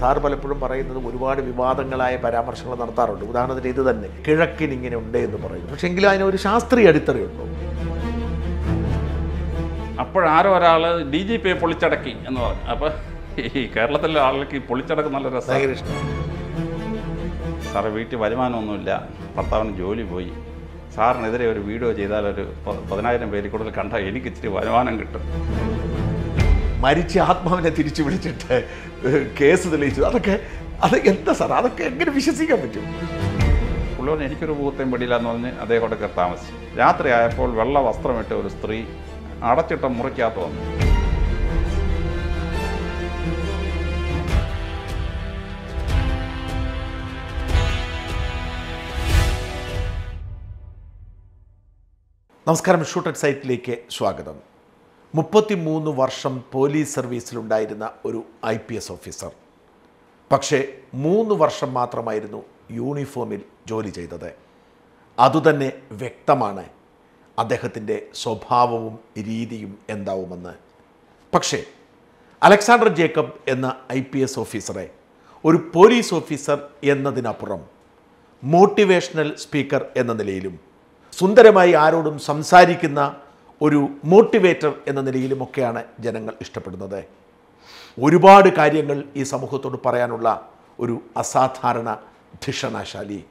Sir പലപ്പോഴും പറയുന്നത് ഒരുപാട് വിവാദങ്ങളായ പരാമർശങ്ങൾ നടത്താറുണ്ട്. ഉദാഹരണത്തിന് ഇത് തന്നെ കിഴക്കിന് ഇങ്ങനെ ഉണ്ട് എന്ന് പറയുന്നു. പക്ഷേ എങ്കിലും അതിനൊരു ശാസ്ത്രീയ അടിത്തറയുണ്ടോ അപ്പോഴാരോ ഒരാൾ ഡി ജി പിയെ പൊളിച്ചടക്കി എന്ന് പറഞ്ഞു. അപ്പോൾ ഈ കേരളത്തിലെ ആളുകൾക്ക് ഈ പൊളിച്ചടക്കം നല്ല രസമാണ് സാറ് വീട്ടിൽ വരുമാനമൊന്നുമില്ല. ഭർത്താവിന് ജോലി പോയി. സാറിനെതിരെ ഒരു വീഡിയോ ചെയ്താൽ ഒരു പതിനായിരം പേര് കൂടുതൽ കണ്ടാൽ എനിക്ക് ഇച്ചിരി വരുമാനം കിട്ടും. മരിച്ച ആത്മാവിനെ തിരിച്ചു വിളിച്ചിട്ട് കേസ് തെളിയിച്ചത് അതൊക്കെ അത് എന്താ സാർ? അതൊക്കെ എങ്ങനെ വിശ്വസിക്കാൻ പറ്റും? ഉള്ളവന് എനിക്കൊരു ഭൂത്തേം പടിയില്ല എന്ന് പറഞ്ഞ് അദ്ദേഹം അവിടെ കയറി താമസിച്ചു. രാത്രി ആയപ്പോൾ വെള്ള വസ്ത്രമിട്ട ഒരു സ്ത്രീ അടച്ചിട്ട മുറിക്കകത്ത് വന്നു. നമസ്കാരം ഷൂട്ടഡ് സൈറ്റിലേക്ക് സ്വാഗതം. മുപ്പത്തിമൂന്ന് വർഷം പോലീസ് സർവീസിലുണ്ടായിരുന്ന ഒരു ഐ പി എസ് ഓഫീസർ. പക്ഷേ മൂന്ന് വർഷം മാത്രമായിരുന്നു യൂണിഫോമിൽ ജോലി ചെയ്തത്. അതുതന്നെ വ്യക്തമാണ് അദ്ദേഹത്തിന്റെ സ്വഭാവവും രീതിയും എന്താവുമെന്ന്. പക്ഷേ അലക്സാണ്ടർ ജേക്കബ് എന്ന ഐ പി എസ് ഓഫീസറെ ഒരു പോലീസ് ഓഫീസർ എന്നതിനപ്പുറം മോട്ടിവേഷണൽ സ്പീക്കർ എന്ന നിലയിലും സുന്ദരമായി ആരോടും സംസാരിക്കുന്ന ഒരു മോട്ടിവേറ്റർ എന്ന നിലയിലുമൊക്കെയാണ് ജനങ്ങൾ ഇഷ്ടപ്പെടുന്നത്. ഒരുപാട് കാര്യങ്ങൾ ഈ സമൂഹത്തോട് പറയാനുള്ള ഒരു അസാധാരണ ധിഷണാശാലി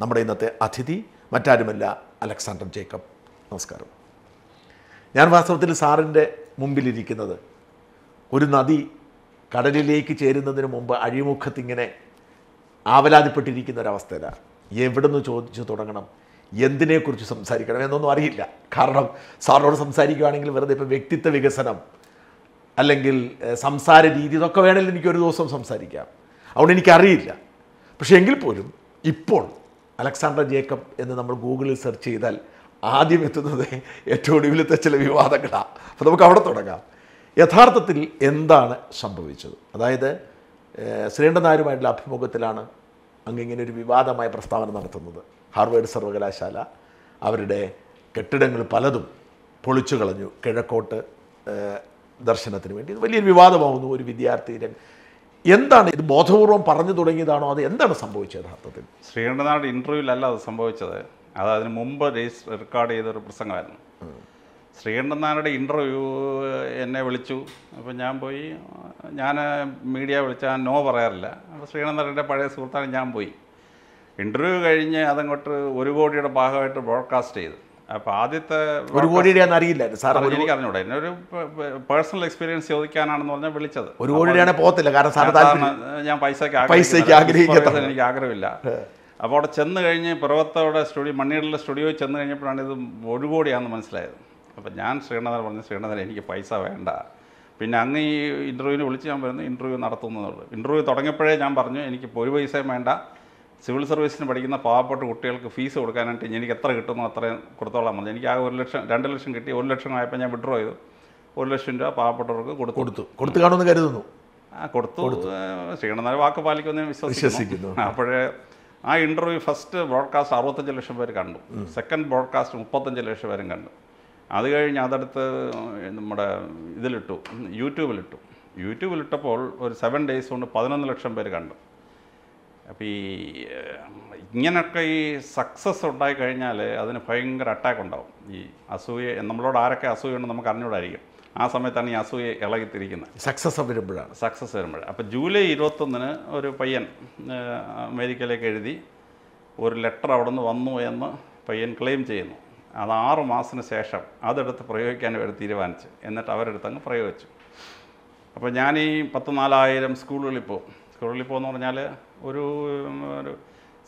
നമ്മുടെ ഇന്നത്തെ അതിഥി മറ്റാരുമല്ല അലക്സാണ്ടർ ജേക്കബ്. നമസ്കാരം. ഞാൻ വാസ്തവത്തിൽ സാറിന്റെ മുമ്പിലിരിക്കുന്നത് ഒരു നദി കടലിലേക്ക് ചേരുന്നതിന് മുമ്പ് അഴിമുഖത്തിങ്ങനെ ആവലാതിപ്പെട്ടിരിക്കുന്ന ഒരവസ്ഥയിലാണ്. എവിടെ നിന്ന് ചോദിച്ചു തുടങ്ങണം? എന്തിനെക്കുറിച്ച് സംസാരിക്കണം എന്നൊന്നും അറിയില്ല. കാരണം സാറിനോട് സംസാരിക്കുകയാണെങ്കിൽ വെറുതെ ഇപ്പോൾ വ്യക്തിത്വ വികസനം അല്ലെങ്കിൽ സംസാര രീതി ഇതൊക്കെ വേണമെങ്കിൽ എനിക്ക് ഒരു ദിവസം സംസാരിക്കാം. അതുകൊണ്ട് എനിക്കറിയില്ല. പക്ഷേ എങ്കിൽ പോലും ഇപ്പോൾ അലക്സാണ്ടർ ജേക്കബ് എന്ന് നമ്മൾ ഗൂഗിളിൽ സെർച്ച് ചെയ്താൽ ആദ്യം എത്തുന്നത് ഏറ്റവും ഒടുവിലത്തെ ചില വിവാദങ്ങളാണ് അപ്പോൾ നമുക്ക് അവിടെ തുടങ്ങാം. യഥാർത്ഥത്തിൽ എന്താണ് സംഭവിച്ചത്? അതായത് ഏഹ്, ശ്രീകണ്ഠൻ നായരുമായിട്ടുള്ള അഭിമുഖത്തിലാണ് അങ്ങിങ്ങനെ ഒരു വിവാദമായ പ്രസ്താവന നടത്തുന്നത്. ഹാർവേഡ് സർവകലാശാല അവരുടെ കെട്ടിടങ്ങൾ പലതും പൊളിച്ചു കളഞ്ഞു. കിഴക്കോട്ട് ദർശനത്തിന് വേണ്ടി. ഇത് വലിയൊരു വിവാദമാവുന്നു. ഒരു വിദ്യാർത്ഥി എന്താണ് ഇത് ബോധപൂർവം പറഞ്ഞു തുടങ്ങിയതാണോ? അത് എന്താണ് സംഭവിച്ചത് യഥാർത്ഥത്തിൽ? ശ്രീകണ്ഠനാട് ഇന്റർവ്യൂവിലല്ല അത് സംഭവിച്ചത്. അത് അതിന് മുമ്പ് രജിസ്റ്റർ റെക്കോർഡ് ചെയ്തൊരു പ്രസംഗമായിരുന്നു. ശ്രീകണ്ഠനാരുടെ ഇന്റർവ്യൂ എന്നെ വിളിച്ചു. അപ്പോൾ ഞാൻ പോയി. ഞാൻ മീഡിയ വിളിച്ചാൽ നോ പറയാറില്ല. അപ്പോൾ ശ്രീകണ്ഠൻ നായരുടെ പഴയ സുഹൃത്താണ് ഞാൻ പോയി. ഇന്റർവ്യൂ കഴിഞ്ഞ് അതങ്ങോട്ട് ഒരു കോടിയുടെ ഭാഗമായിട്ട് ബ്രോഡ്കാസ്റ്റ് ചെയ്തു. അപ്പോൾ ആദ്യത്തെ ഒരു കോടിയുടെ അറിയില്ല അറിയില്ലായിരുന്നു. സാർ എനിക്ക് അറിഞ്ഞൂടെ എന്നെ ഒരു പേഴ്സണൽ എക്സ്പീരിയൻസ് ചോദിക്കാനാണെന്ന് പറഞ്ഞാൽ വിളിച്ചത്. ഒരു കോടിയുടെ പോകത്തില്ല. കാരണം സാർ ഞാൻ പൈസയ്ക്ക് പൈസയ്ക്ക് ആഗ്രഹിക്കുന്നില്ല. എനിക്ക് ആഗ്രഹമില്ല. അപ്പോൾ അവിടെ ചെന്ന് കഴിഞ്ഞ് പിറവത്തോടെ സ്റ്റുഡിയോ മണ്ണിയുടെ സ്റ്റുഡിയോയിൽ ചെന്ന് കഴിഞ്ഞപ്പോഴാണ് ഇത് ഒരു കോടിയാണെന്ന് മനസ്സിലായത്. അപ്പോൾ ഞാൻ ശ്രീനാഥൻ പറഞ്ഞു ശ്രീനാഥൻ എനിക്ക് പൈസ വേണ്ട. പിന്നെ അങ്ങ് ഈ ഇന്റർവ്യൂവിന് വിളിച്ച് ഞാൻ പറയുന്നു ഇന്റർവ്യൂ നടത്തുന്നതുള്ളൂ ഇന്റർവ്യൂ തുടങ്ങിയപ്പോഴേ ഞാൻ പറഞ്ഞു എനിക്ക് ഒരു പൈസയും വേണ്ട. സിവിൽ സർവീസിന് പഠിക്കുന്ന പാവപ്പെട്ട കുട്ടികൾക്ക് ഫീസ് കൊടുക്കാനായിട്ട് എനിക്ക് എത്ര കിട്ടുന്നു അത്രയും കൊടുത്തോളാം മതി എനിക്ക് ആ ഒരു ലക്ഷം രണ്ട് ലക്ഷം കിട്ടി. ഒരു ലക്ഷം ആയപ്പോൾ ഞാൻ വിഡ്രോ ചെയ്തു. ഒരു ലക്ഷം രൂപ പാവപ്പെട്ടവർക്ക് കൊടുത്തു. കൊടുത്തു. കൊടുത്തു കാണുമെന്ന് കരുതുന്നു. ആ കൊടുത്തു. ശ്രീകണ്ഠനാഥ് വാക്ക് പാലിക്കുമെന്ന് വിശ്വസിക്കുന്നു. വിശ്വസിക്കുന്നു. അപ്പോഴേ ആ ഇന്റർവ്യൂ ഫസ്റ്റ് ബ്രോഡ്കാസ്റ്റ് അറുപത്തഞ്ച് ലക്ഷം പേര് കണ്ടു. സെക്കൻഡ് ബ്രോഡ്കാസ്റ്റ് മുപ്പത്തഞ്ച് ലക്ഷം പേരും കണ്ടു. അത് കഴിഞ്ഞ് അതെടുത്ത് നമ്മുടെ ഇതിലിട്ടു യൂട്യൂബിലിട്ടു. യൂട്യൂബിലിട്ടപ്പോൾ ഒരു സെവൻ ഡേയ്സ് കൊണ്ട് പതിനൊന്ന് ലക്ഷം പേര് കണ്ടു. അപ്പോൾ ഈ ഇങ്ങനെയൊക്കെ ഇങ്ങനൊക്കെ ഈ സക്സസ് ഉണ്ടായി കഴിഞ്ഞാൽ അതിന് ഭയങ്കര അറ്റാക്ക് ഉണ്ടാവും. ഈ അസൂയ നമ്മളോട് ആരൊക്കെ അസൂയുണ്ടെന്ന് നമുക്ക് അറിഞ്ഞൂടായിരിക്കും ആ സമയത്താണ് ഈ അസൂയ ഇളകിത്തിരിക്കുന്നത്. സക്സസ് വരുമ്പോഴാണ്. സക്സസ് വരുമ്പോൾ അപ്പോൾ ജൂലൈ ഇരുപത്തൊന്നിന് ഒരു പയ്യൻ അമേരിക്കയിലേക്ക് എഴുതി ഒരു ലെറ്റർ അവിടെ നിന്ന് വന്നു എന്ന് പയ്യൻ ക്ലെയിം ചെയ്യുന്നു. അത് ആറ് മാസത്തിന് ശേഷം അതെടുത്ത് പ്രയോഗിക്കാൻ അവർ തീരുമാനിച്ചു. എന്നിട്ട് അവരെടുത്ത് അങ്ങ് പ്രയോഗിച്ചു. അപ്പോൾ ഞാൻ ഈ പത്ത് നാലായിരം സ്കൂളുകളിൽ പോകും സ്കൂളുകളിൽ പോകുന്ന പറഞ്ഞാൽ ഒരു ഒരു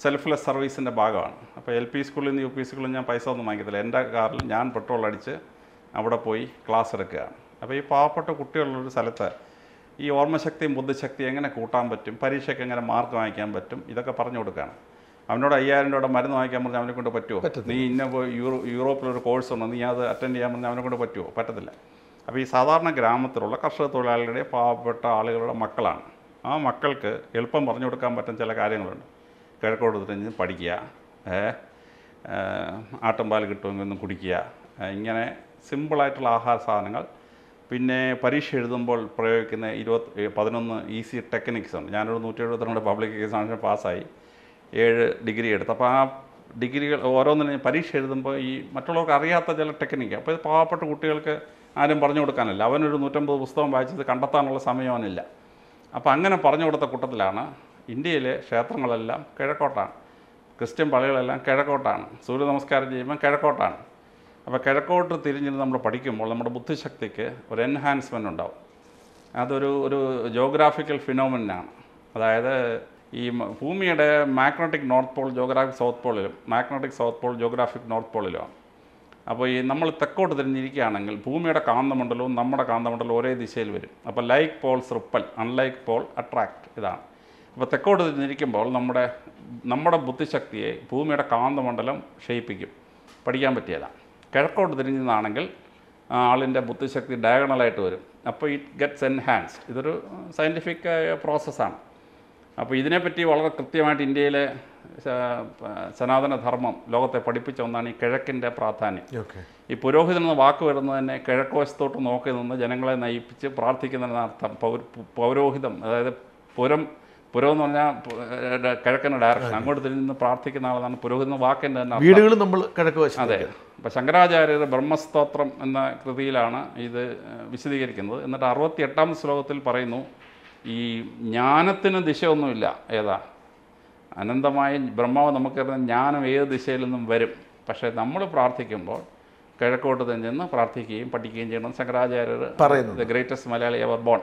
സെൽഫ്ലെസ് സർവീസിന്റെ ഭാഗമാണ്. അപ്പോൾ എൽ പി സ്കൂളിൽ നിന്ന് യു പി സ്കൂളിൽ ഞാൻ പൈസ ഒന്നും വാങ്ങിക്കത്തില്ല. എന്റെ കാറിൽ ഞാൻ പെട്രോൾ അടിച്ച് അവിടെ പോയി ക്ലാസ് എടുക്കുകയാണ്. അപ്പോൾ ഈ പാവപ്പെട്ട കുട്ടികളുള്ളൊരു സ്ഥലത്ത് ഈ ഓർമ്മശക്തിയും ബുദ്ധിശക്തിയും എങ്ങനെ കൂട്ടാൻ പറ്റും? പരീക്ഷയ്ക്ക് എങ്ങനെ മാർക്ക് വാങ്ങിക്കാൻ പറ്റും? ഇതൊക്കെ പറഞ്ഞു കൊടുക്കുകയാണ്. അവനോട് അയ്യായിരം രൂപയുടെ മരുന്ന് വാങ്ങിക്കാൻ പറഞ്ഞാൽ അവനെ കൊണ്ട് പറ്റുമോ നീ ഇന്ന യൂറോ യൂറോപ്പിലൊരു കോഴ്സ് ഉണ്ട് നീ അത് അറ്റൻഡ് ചെയ്യാൻ പറഞ്ഞാൽ അവനെ കൊണ്ട് പറ്റുമോ പറ്റത്തില്ല. അപ്പോൾ ഈ സാധാരണ ഗ്രാമത്തിലുള്ള കർഷക തൊഴിലാളികളുടെ പാവപ്പെട്ട ആളുകളുടെ മക്കളാണ്. ആ മക്കൾക്ക് എളുപ്പം പറഞ്ഞു കൊടുക്കാൻ പറ്റുന്ന ചില കാര്യങ്ങളുണ്ട്. കിഴക്കോട് തിരിഞ്ഞ് പഠിക്കുക ആട്ടുംപാൽ കിട്ടുമെങ്കിൽ ഒന്ന് കുടിക്കുക ഇങ്ങനെ സിമ്പിളായിട്ടുള്ള ആഹാര സാധനങ്ങൾ. പിന്നെ പരീക്ഷ എഴുതുമ്പോൾ പ്രയോഗിക്കുന്ന ഇരുപത്തി പതിനൊന്ന് ഈസി ടെക്നിക്സ് ഉണ്ട് ഞാനൊരു നൂറ്റി എഴുപത്തിരണ്ട് പബ്ലിക് എക്സാമിനേഷൻ പാസ്സായി ഏഴ് ഡിഗ്രി എടുത്തു. അപ്പോൾ ആ ഡിഗ്രികൾ ഓരോന്നിനും പരീക്ഷ എഴുതുമ്പോൾ ഈ മറ്റുള്ളവർക്ക് അറിയാത്ത ചില ടെക്നിക്ക് അപ്പോൾ ഇത് പാവപ്പെട്ട കുട്ടികൾക്ക് ആരും പറഞ്ഞു കൊടുക്കാനല്ല. അവനൊരു നൂറ്റമ്പത് പുസ്തകം വായിച്ചത് കണ്ടെത്താനുള്ള സമയം അവനില്ല അപ്പോൾ അങ്ങനെ പറഞ്ഞു കൊടുത്ത കൂട്ടത്തിലാണ് ഇന്ത്യയിലെ ക്ഷേത്രങ്ങളെല്ലാം കിഴക്കോട്ടാണ്. ക്രിസ്ത്യൻ പള്ളികളെല്ലാം കിഴക്കോട്ടാണ്. സൂര്യ നമസ്കാരം ചെയ്യുമ്പോൾ കിഴക്കോട്ടാണ്. അപ്പോൾ കിഴക്കോട്ട് തിരിഞ്ഞിട്ട് നമ്മൾ പഠിക്കുമ്പോൾ നമ്മുടെ ബുദ്ധിശക്തിക്ക് ഒരു എൻഹാൻസ്മെന്റ് ഉണ്ടാവും. അതൊരു ഒരു ജോഗ്രാഫിക്കൽ ഫിനോമിനാണ് അതായത് ഈ ഭൂമിയുടെ magnetic north pole geographic south പോളിലും magnetic south pole geographic north പോളിലുമാണ് അപ്പോൾ ഈ നമ്മൾ തെക്കോട്ട് തിരിഞ്ഞിരിക്കുകയാണെങ്കിൽ ഭൂമിയുടെ കാന്തമണ്ഡലവും നമ്മുടെ കാന്തമണ്ഡലവും ഒരേ ദിശയിൽ വരും. അപ്പോൾ like poles repel unlike pole attract ഇതാണ്. അപ്പോൾ തെക്കോട്ട് തിരിഞ്ഞിരിക്കുമ്പോൾ നമ്മുടെ നമ്മുടെ ബുദ്ധിശക്തിയെ ഭൂമിയുടെ കാന്തമണ്ഡലം ക്ഷയിപ്പിക്കും. പഠിക്കാൻ പറ്റിയതാണ്. കിഴക്കോട്ട് തിരിഞ്ഞതാണെങ്കിൽ ആളിന്റെ ബുദ്ധിശക്തി ഡയഗണലായിട്ട് വരും. അപ്പോൾ ഇറ്റ് ഗെറ്റ്സ് എൻഹാൻസ്ഡ് ഇതൊരു സയന്റിഫിക് പ്രോസസ്സാണ് അപ്പോൾ ഇതിനെപ്പറ്റി വളരെ കൃത്യമായിട്ട് ഇന്ത്യയിലെ സ- സനാതന ധർമ്മം ലോകത്തെ പഠിപ്പിച്ച ഒന്നാണ് ഈ കിഴക്കിന്റെ പ്രാധാന്യം. ഈ പുരോഹിതൻ എന്ന വാക്ക് വരുന്നത് തന്നെ കിഴക്കുവശത്തോട്ട് നോക്കി നിന്ന് ജനങ്ങളെ നയിപ്പിച്ച് പ്രാർത്ഥിക്കുന്നതിന് അർത്ഥം പൗര പൗരോഹിതം അതായത് പുരം പുരം എന്ന് പറഞ്ഞാൽ കിഴക്കിന്റെ ഡയറക്ഷൻ അങ്ങോട്ട് തിരിഞ്ഞ് നിന്ന് പ്രാർത്ഥിക്കുന്ന ആളെന്നാണ് പുരോഹിതൻ എന്ന വാക്കിന്റെ തന്നെ. വീടുകൾ നമ്മൾ കിഴക്ക് വശം അതെ. അപ്പം ശങ്കരാചാര്യർ ബ്രഹ്മസ്തോത്രം എന്ന കൃതിയിലാണ് ഇത് വിശദീകരിക്കുന്നത്. എന്നിട്ട് അറുപത്തി എട്ടാം ശ്ലോകത്തിൽ പറയുന്നു ഈ ജ്ഞാനത്തിന് ദിശയൊന്നുമില്ല. ഏതാ? അനന്തമായ ബ്രഹ്മാവ് നമുക്കറിയാം ജ്ഞാനം ഏത് ദിശയിൽ നിന്നും വരും. പക്ഷേ നമ്മൾ പ്രാർത്ഥിക്കുമ്പോൾ കിഴക്കോട്ട് തന്നെ ചെന്ന് പ്രാർത്ഥിക്കുകയും പഠിക്കുകയും ചെയ്യണം. ശങ്കരാചാര്യർ പറയുന്നത്. The greatest Malayali ever born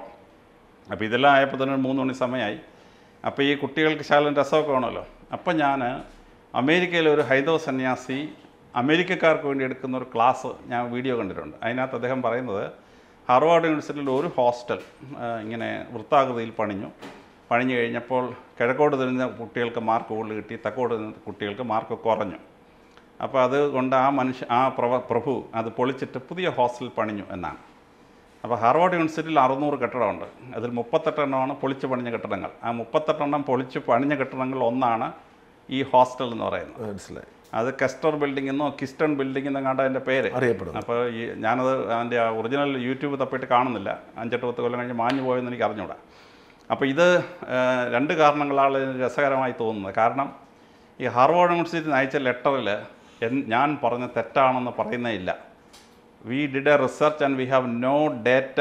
അപ്പോൾ ഇതെല്ലാം ആയപ്പോൾ തന്നെ മൂന്ന് മണി സമയമായി. അപ്പോൾ ഈ കുട്ടികൾക്ക് ശാലം രസമൊക്കെ വേണമല്ലോ അപ്പം ഞാൻ അമേരിക്കയിലെ ഒരു ഹൈന്ദവ സന്യാസി അമേരിക്കക്കാർക്ക് വേണ്ടി എടുക്കുന്ന ഒരു ക്ലാസ് ഞാൻ വീഡിയോ കണ്ടിട്ടുണ്ട്. അതിനകത്ത് അദ്ദേഹം പറയുന്നത് ഹാർവാർഡ് യൂണിവേഴ്സിറ്റിയിൽ ഒരു ഹോസ്റ്റൽ ഇങ്ങനെ വൃത്താകൃതിയിൽ പണിഞ്ഞു. പണിഞ്ഞു കഴിഞ്ഞപ്പോൾ കിഴക്കോട്ട് തിരിഞ്ഞ കുട്ടികൾക്ക് മാർക്ക് കൂടുതൽ കിട്ടി തെക്കോട്ട് തിരിഞ്ഞ കുട്ടികൾക്ക് മാർക്ക് കുറഞ്ഞു. അപ്പോൾ അതുകൊണ്ട് ആ മനുഷ്യ ആ പ്രവ പ്രഭു അത് പൊളിച്ചിട്ട് പുതിയ ഹോസ്റ്റൽ പണിഞ്ഞു എന്നാണ്. അപ്പോൾ ഹാർവാർഡ് യൂണിവേഴ്സിറ്റിയിൽ അറുന്നൂറ് കെട്ടിടമുണ്ട്. അതിൽ മുപ്പത്തെട്ടെണ്ണമാണ് പൊളിച്ച് പണിഞ്ഞ കെട്ടിടങ്ങൾ. ആ മുപ്പത്തെട്ടെണ്ണം പൊളിച്ച് പണിഞ്ഞ കെട്ടിടങ്ങളിൽ ഒന്നാണ് ഈ ഹോസ്റ്റൽ എന്ന് പറയുന്നത്. മനസ്സിലായി. അത് കെസ്റ്റർ ബിൽഡിംഗ് എന്നോ കിസ്റ്റൺ ബിൽഡിംഗ് കണ്ട അതിന്റെ പേര്. അറിയപ്പെടും അപ്പോൾ ഈ ഞാനത് അതിന്റെ ഒറിജിനൽ യൂട്യൂബ് തപ്പിയിട്ട് കാണുന്നില്ല. അഞ്ചെട്ട് പത്ത് കൊല്ലം കഴിഞ്ഞ് മാഞ്ഞു പോയെന്ന് എനിക്ക് അറിഞ്ഞൂടാ. അപ്പോൾ ഇത് രണ്ട് കാരണങ്ങളാണ് ഇതിന് രസകരമായി തോന്നുന്നത്. കാരണം ഈ ഹാർവാർഡ് യൂണിവേഴ്സിറ്റി അയച്ച ലെറ്ററിൽ ഞാൻ പറഞ്ഞ തെറ്റാണെന്ന് പറയുന്നേ ഇല്ല. We did a research and we have no data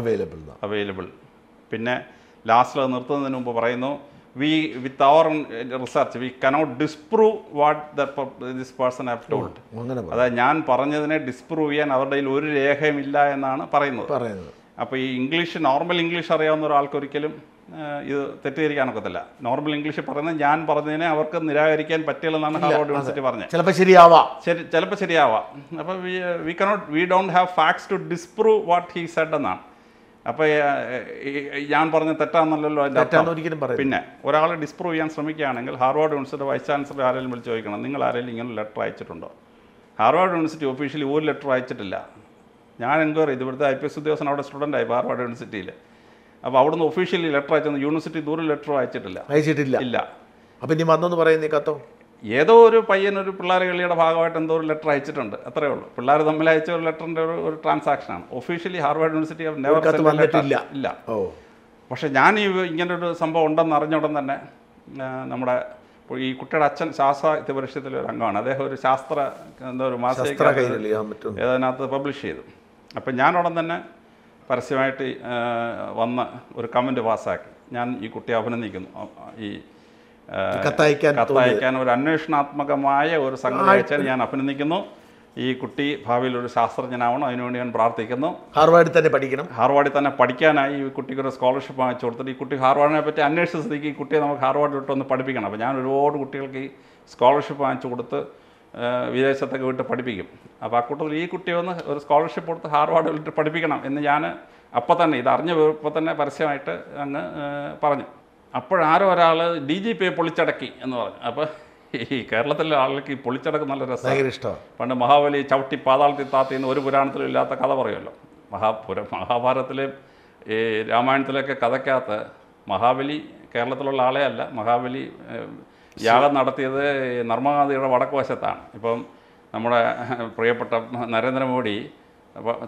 available available പിന്നെ ലാസ്റ്റിൽ അത് നിർത്തുന്നതിന് മുമ്പ് പറയുന്നു we with our research we cannot disprove what this person have told അതായത് ഞാൻ പറഞ്ഞതിനെ ഡിസ്പ്രൂവ് ചെയ്യാൻ അവരുടെ കയ്യിൽ ഒരു രേഖയും ഇല്ല എന്നാണ് പറയുന്നത്. പറയുന്നത്. അപ്പോൾ ഈ ഇംഗ്ലീഷ് നോർമൽ ഇംഗ്ലീഷ് അറിയാവുന്ന ഒരാൾക്ക് ഒരിക്കലും ഇത് തെറ്റിദ്ധരിക്കാനൊക്കത്തില്ല. നോർമൽ ഇംഗ്ലീഷ് പറയുന്നത് ഞാൻ പറഞ്ഞതിനെ അവർക്ക് നിരാകരിക്കാൻ പറ്റില്ലെന്നാണ് ഹാർവാർഡ് യൂണിവേഴ്സിറ്റി പറഞ്ഞത്. ചിലപ്പോൾ ശരിയാവാം. ശരി ചിലപ്പോൾ ശരിയാവാം. അപ്പോൾ we cannot we don't have facts to disprove what he said എന്നാണ്. അപ്പോൾ ഞാൻ പറഞ്ഞ തെറ്റാണെന്നല്ലോ തെറ്റാന്ന് ഒരിക്കലും പറയും പിന്നെ ഒരാളെ ഡിസ്പ്രൂവ് ചെയ്യാൻ ശ്രമിക്കുകയാണെങ്കിൽ ഹാർവാർഡ് യൂണിവേഴ്സിറ്റി വൈസ് ചാൻസലർ ആരെങ്കിലും വിളിച്ച് ചോദിക്കണം നിങ്ങൾ ആരെങ്കിലും ഇങ്ങനെ ലെറ്റർ അയച്ചിട്ടുണ്ടോ? ഹാർവാർഡ് യൂണിവേഴ്സിറ്റി ഒഫീഷ്യലി ഒരു ലെറ്റർ അയച്ചിട്ടില്ല. ഞാൻ എൻക്വയറി ചെയ്തു ഇവിടുത്തെ ഐ പി എസ് ഉദ്യോഗസ്ഥൻ അവിടെ സ്റ്റുഡന്റ് ആയി ഹാർവാർഡ് യൂണിവേഴ്സിറ്റിയിൽ അപ്പോൾ അവിടുന്ന് ഒഫീഷ്യലി ലെറ്റർ അയച്ചെന്ന് യൂണിവേഴ്സിറ്റി ദൂരം ലെറ്റർ അയച്ചിട്ടില്ല. അയച്ചിട്ടില്ല. ഇല്ല. അപ്പം ഇനി വന്നെന്ന് പറയുന്നേ കത്തോ? ഏതോ ഒരു പയ്യനൊരു പിള്ളേർ കളിയുടെ ഭാഗമായിട്ട് എന്തോ ഒരു ലെറ്റർ അയച്ചിട്ടുണ്ട്. അത്രേ ഉള്ളൂ. പിള്ളേർ തമ്മിൽ അയച്ച ഒരു ലെറ്ററിന്റെ ഒരു ഒരു ട്രാൻസാക്ഷനാണ് ഒഫീഷ്യലി ഹാർവാർഡ് യൂണിവേഴ്സിറ്റി നെവർ ഇല്ല. ഓ. പക്ഷേ ഞാൻ ഈ ഇങ്ങനൊരു സംഭവം ഉണ്ടെന്ന് അറിഞ്ഞ ഉടൻ തന്നെ നമ്മുടെ ഈ കുട്ടിയുടെ അച്ഛൻ ശാസ്ത്ര പരിഷത്തിലെ ഒരു അംഗമാണ്. അദ്ദേഹം ഒരു ശാസ്ത്ര എന്തോ ഒരു മാസിക ഏതിനകത്ത് പബ്ലിഷ് ചെയ്തു. അപ്പം ഞാൻ ഉടൻ തന്നെ പരസ്യമായിട്ട് വന്ന ഒരു കമന്റ് പാസ്സാക്കി. ഞാൻ ഈ കുട്ടിയെ അഭിനന്ദിക്കുന്നു. ഈ കത്തയക്കാൻ കത്തയക്കാൻ ഒരു അന്വേഷണാത്മകമായ ഒരു സംഘടന അയച്ചാൽ ഞാൻ അഭിനന്ദിക്കുന്നു. ഈ കുട്ടി ഭാവിയിൽ ഒരു ശാസ്ത്രജ്ഞനാവണം. അതിനുവേണ്ടി ഞാൻ പ്രാർത്ഥിക്കുന്നു. ഹാർവാർഡിൽ തന്നെ പഠിക്കണം. ഹാർവാർഡിൽ തന്നെ പഠിക്കാനായി ഈ കുട്ടിക്ക് ഒരു സ്കോളർഷിപ്പ് വാങ്ങിച്ചു കൊടുത്തിട്ട് ഈ കുട്ടി ഹാർവാർഡിനെ പറ്റി അന്വേഷിച്ച സ്ഥിതിക്ക് ഈ കുട്ടിയെ നമുക്ക് ഹാർവാർഡിലോട്ട് ഒന്ന് പഠിപ്പിക്കണം. അപ്പോൾ ഞാൻ ഒരുപാട് കുട്ടികൾക്ക് ഈ സ്കോളർഷിപ്പ് വാങ്ങിച്ചു കൊടുത്ത് വിദേശത്തൊക്കെ വിട്ട് പഠിപ്പിക്കും. അപ്പോൾ ആ കൂട്ടത്തിൽ ഈ കുട്ടിയെ ഒന്ന് ഒരു സ്കോളർഷിപ്പ് കൊടുത്ത് ഹാർവാർഡിൽ വിട്ട് പഠിപ്പിക്കണം എന്ന് ഞാൻ അപ്പം തന്നെ ഇത് അറിഞ്ഞ ഇപ്പോൾ തന്നെ പരസ്യമായിട്ട് അങ്ങ് പറഞ്ഞു. അപ്പോഴാരോ ഒരാൾ ഡി ജി പിയെ പൊളിച്ചടക്കി എന്ന് പറഞ്ഞു. അപ്പോൾ ഈ കേരളത്തിലെ ആളുകൾക്ക് ഈ പൊളിച്ചടക്ക് നല്ല രസമാണ് ഭയങ്കര ഇഷ്ടമാണ്. പണ്ട് മഹാബലി ചവിട്ടി പാതാളത്തിൽ താത്തി എന്ന് ഒരു പുരാണത്തിലും ഇല്ലാത്ത കഥ പറയുമല്ലോ. മഹാപുര മഹാഭാരതത്തിലെ ഈ രാമായണത്തിലൊക്കെ കഥയ്ക്കകത്ത് മഹാബലി കേരളത്തിലുള്ള ആളെ അല്ല മഹാബലി യാഗം നടത്തിയത് നർമ്മഗാന്ധിയുടെ വടക്ക് വശത്താണ് ഇപ്പം നമ്മുടെ പ്രിയപ്പെട്ട നരേന്ദ്രമോദി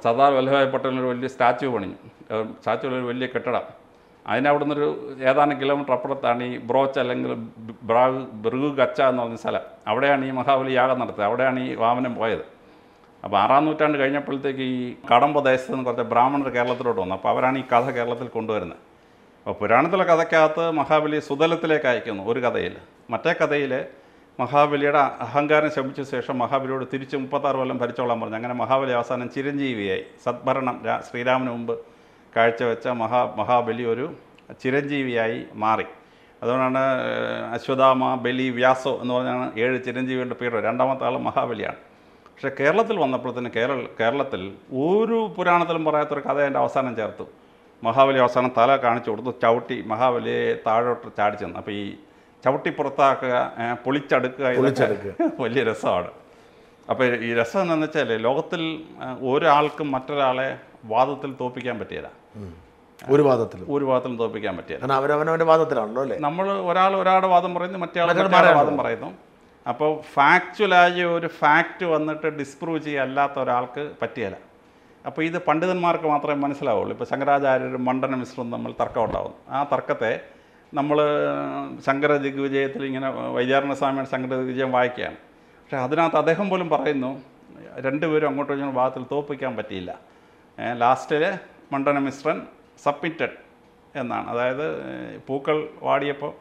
സർദാർ വല്ലഭായ് പട്ടേലിനൊരു വലിയ സ്റ്റാച്ചു പണിഞ്ഞു. സ്റ്റാച്ചുവിൽ ഒരു വലിയ കെട്ടിടം. അതിനവിടെ നിന്നൊരു ഏതാനും കിലോമീറ്റർ അപ്പുറത്താണ് ഈ ബ്രോച്ച് അല്ലെങ്കിൽ ബ്രാഗ് ബ്രഗ് ഗച്ച എന്ന് പറഞ്ഞ സ്ഥലം. അവിടെയാണ് ഈ മഹാബലി യാഗം നടത്തിയത്. അവിടെയാണ് ഈ വാമനം പോയത്. അപ്പോൾ ആറാം നൂറ്റാണ്ട് കഴിഞ്ഞപ്പോഴത്തേക്ക് ഈ കടമ്പ ദേശത്ത് നിന്ന് കുറച്ച് ബ്രാഹ്മണർ കേരളത്തിലോട്ട് വന്നു. അപ്പോൾ അവരാണ് ഈ കഥ കേരളത്തിൽ കൊണ്ടുവരുന്നത്. അപ്പോൾ പുരാണത്തിലെ കഥയ്ക്കകത്ത് മഹാബലി സുതലത്തിലേക്ക് അയക്കുന്നു ഒരു കഥയിൽ. മറ്റേ കഥയിൽ മഹാബലിയുടെ അഹങ്കാരം ശമിച്ച ശേഷം മഹാബലിയോട് തിരിച്ച് മുപ്പത്താറ് കൊല്ലം ഭരിച്ചോളാൻ പറഞ്ഞു. അങ്ങനെ മഹാബലി അവസാനം ചിരഞ്ജീവിയായി. സദ്ഭരണം ശ്രീരാമന് മുമ്പ് കാഴ്ചവെച്ച മഹാ മഹാബലി ഒരു ചിരഞ്ജീവിയായി മാറി. അതുകൊണ്ടാണ് അശ്വതാമ ബലി വ്യാസോ എന്ന് പറഞ്ഞാണ് ഏഴ് ചിരഞ്ജീവികളുടെ പേര് രണ്ടാമത്തെ ആൾ മഹാബലിയാണ്. പക്ഷേ കേരളത്തിൽ വന്നപ്പോഴത്തേന് കേരള കേരളത്തിൽ ഒരു പുരാണത്തിലും പറയാത്തൊരു കഥ അതിന്റെ അവസാനം ചേർത്തു. മഹാബലി അവസാനം തല കാണിച്ചു കൊടുത്ത് ചവിട്ടി മഹാബലിയെ താഴോട്ട് ചാടിച്ചെന്നു അപ്പോൾ ഈ ചവിട്ടി പുറത്താക്കുക പൊളിച്ചടുക്കുക വലിയ രസമാണ്. അപ്പോൾ ഈ രസം എന്താണെന്ന് വെച്ചാൽ ലോകത്തിൽ ഒരാൾക്കും മറ്റൊരാളെ വാദത്തിൽ തോപ്പിക്കാൻ പറ്റിയല്ല ഒരു വാദത്തിൽ ഒരു വാദത്തിൽ തോപ്പിക്കാൻ പറ്റിയില്ല അവരവനവന്റെ വാദത്തിലാണല്ലോ അല്ലേ? നമ്മൾ ഒരാൾ ഒരാളുടെ വാദം പറയുന്നു മറ്റേ വാദം പറയുന്നു. അപ്പോൾ ഫാക്ച്വലായ ഒരു ഫാക്റ്റ് വന്നിട്ട് ഡിസ്പ്രൂവ് ചെയ്യല്ലാത്ത ഒരാൾക്ക് പറ്റിയല്ല അപ്പോൾ ഇത് പണ്ഡിതന്മാർക്ക് മാത്രമേ മനസ്സിലാവുള്ളൂ. ഇപ്പോൾ ശങ്കരാചാര്യരും മണ്ഡന മിശ്രം തമ്മിൽ തർക്കം ഉണ്ടാവും. ആ തർക്കത്തെ നമ്മൾ ശങ്കര ദിഗ്വിജയത്തിൽ ഇങ്ങനെ വൈചാരണ സ്വാമിയുടെ ശങ്കര ദിഗ്വിജയം വായിക്കുകയാണ്. പക്ഷേ അതിനകത്ത് അദ്ദേഹം പോലും പറയുന്നു രണ്ടുപേരും അങ്ങോട്ടും ഇങ്ങോട്ടും ഭാഗത്തിൽ തോപ്പിക്കാൻ പറ്റിയില്ല. ലാസ്റ്റിൽ മണ്ഡന മിശ്രൻ സബ്മിറ്റഡ് എന്നാണ്. അതായത് പൂക്കൾ വാടിയപ്പോൾ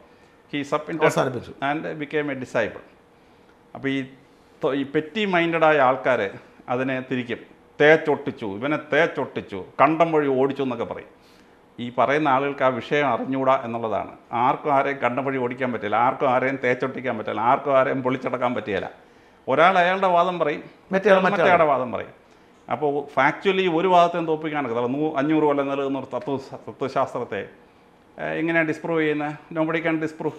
he submitted and became a disable അപ്പോൾ ഈ ഈ പെറ്റി മൈൻഡഡായ ആൾക്കാർ അതിനെ തിരിക്കും. തേച്ചൊട്ടിച്ചു ഇവനെ തേച്ചൊട്ടിച്ചു കണ്ടം വഴി ഓടിച്ചു എന്നൊക്കെ പറയും. ഈ പറയുന്ന ആളുകൾക്ക് ആ വിഷയം അറിഞ്ഞൂടാ എന്നുള്ളതാണ്. ആർക്കും ആരെയും കണ്ടം വഴി ഓടിക്കാൻ പറ്റില്ല ആർക്കും ആരെയും തേച്ചൊട്ടിക്കാൻ പറ്റില്ല ആർക്കും ആരെയും പൊളിച്ചടക്കാൻ പറ്റിയില്ല ഒരാൾ അയാളുടെ വാദം പറയും മറ്റേ ആൾ മറ്റേ മറ്റേ വാദം പറയും. അപ്പോൾ ഫാക്ച്വലി ഒരു വാദത്തെയും തോപ്പിക്കാനൊക്കെ നൂ അഞ്ഞൂറ് കൊല്ലം നിലനിന്ന ഒരു തത്വ തത്വശാസ്ത്രത്തെ എങ്ങനെയാണ് ഡിസ്പ്രൂവ് ചെയ്യുന്നത് നോബഡി ക്യാൻ ഡിസ്പ്രൂവ്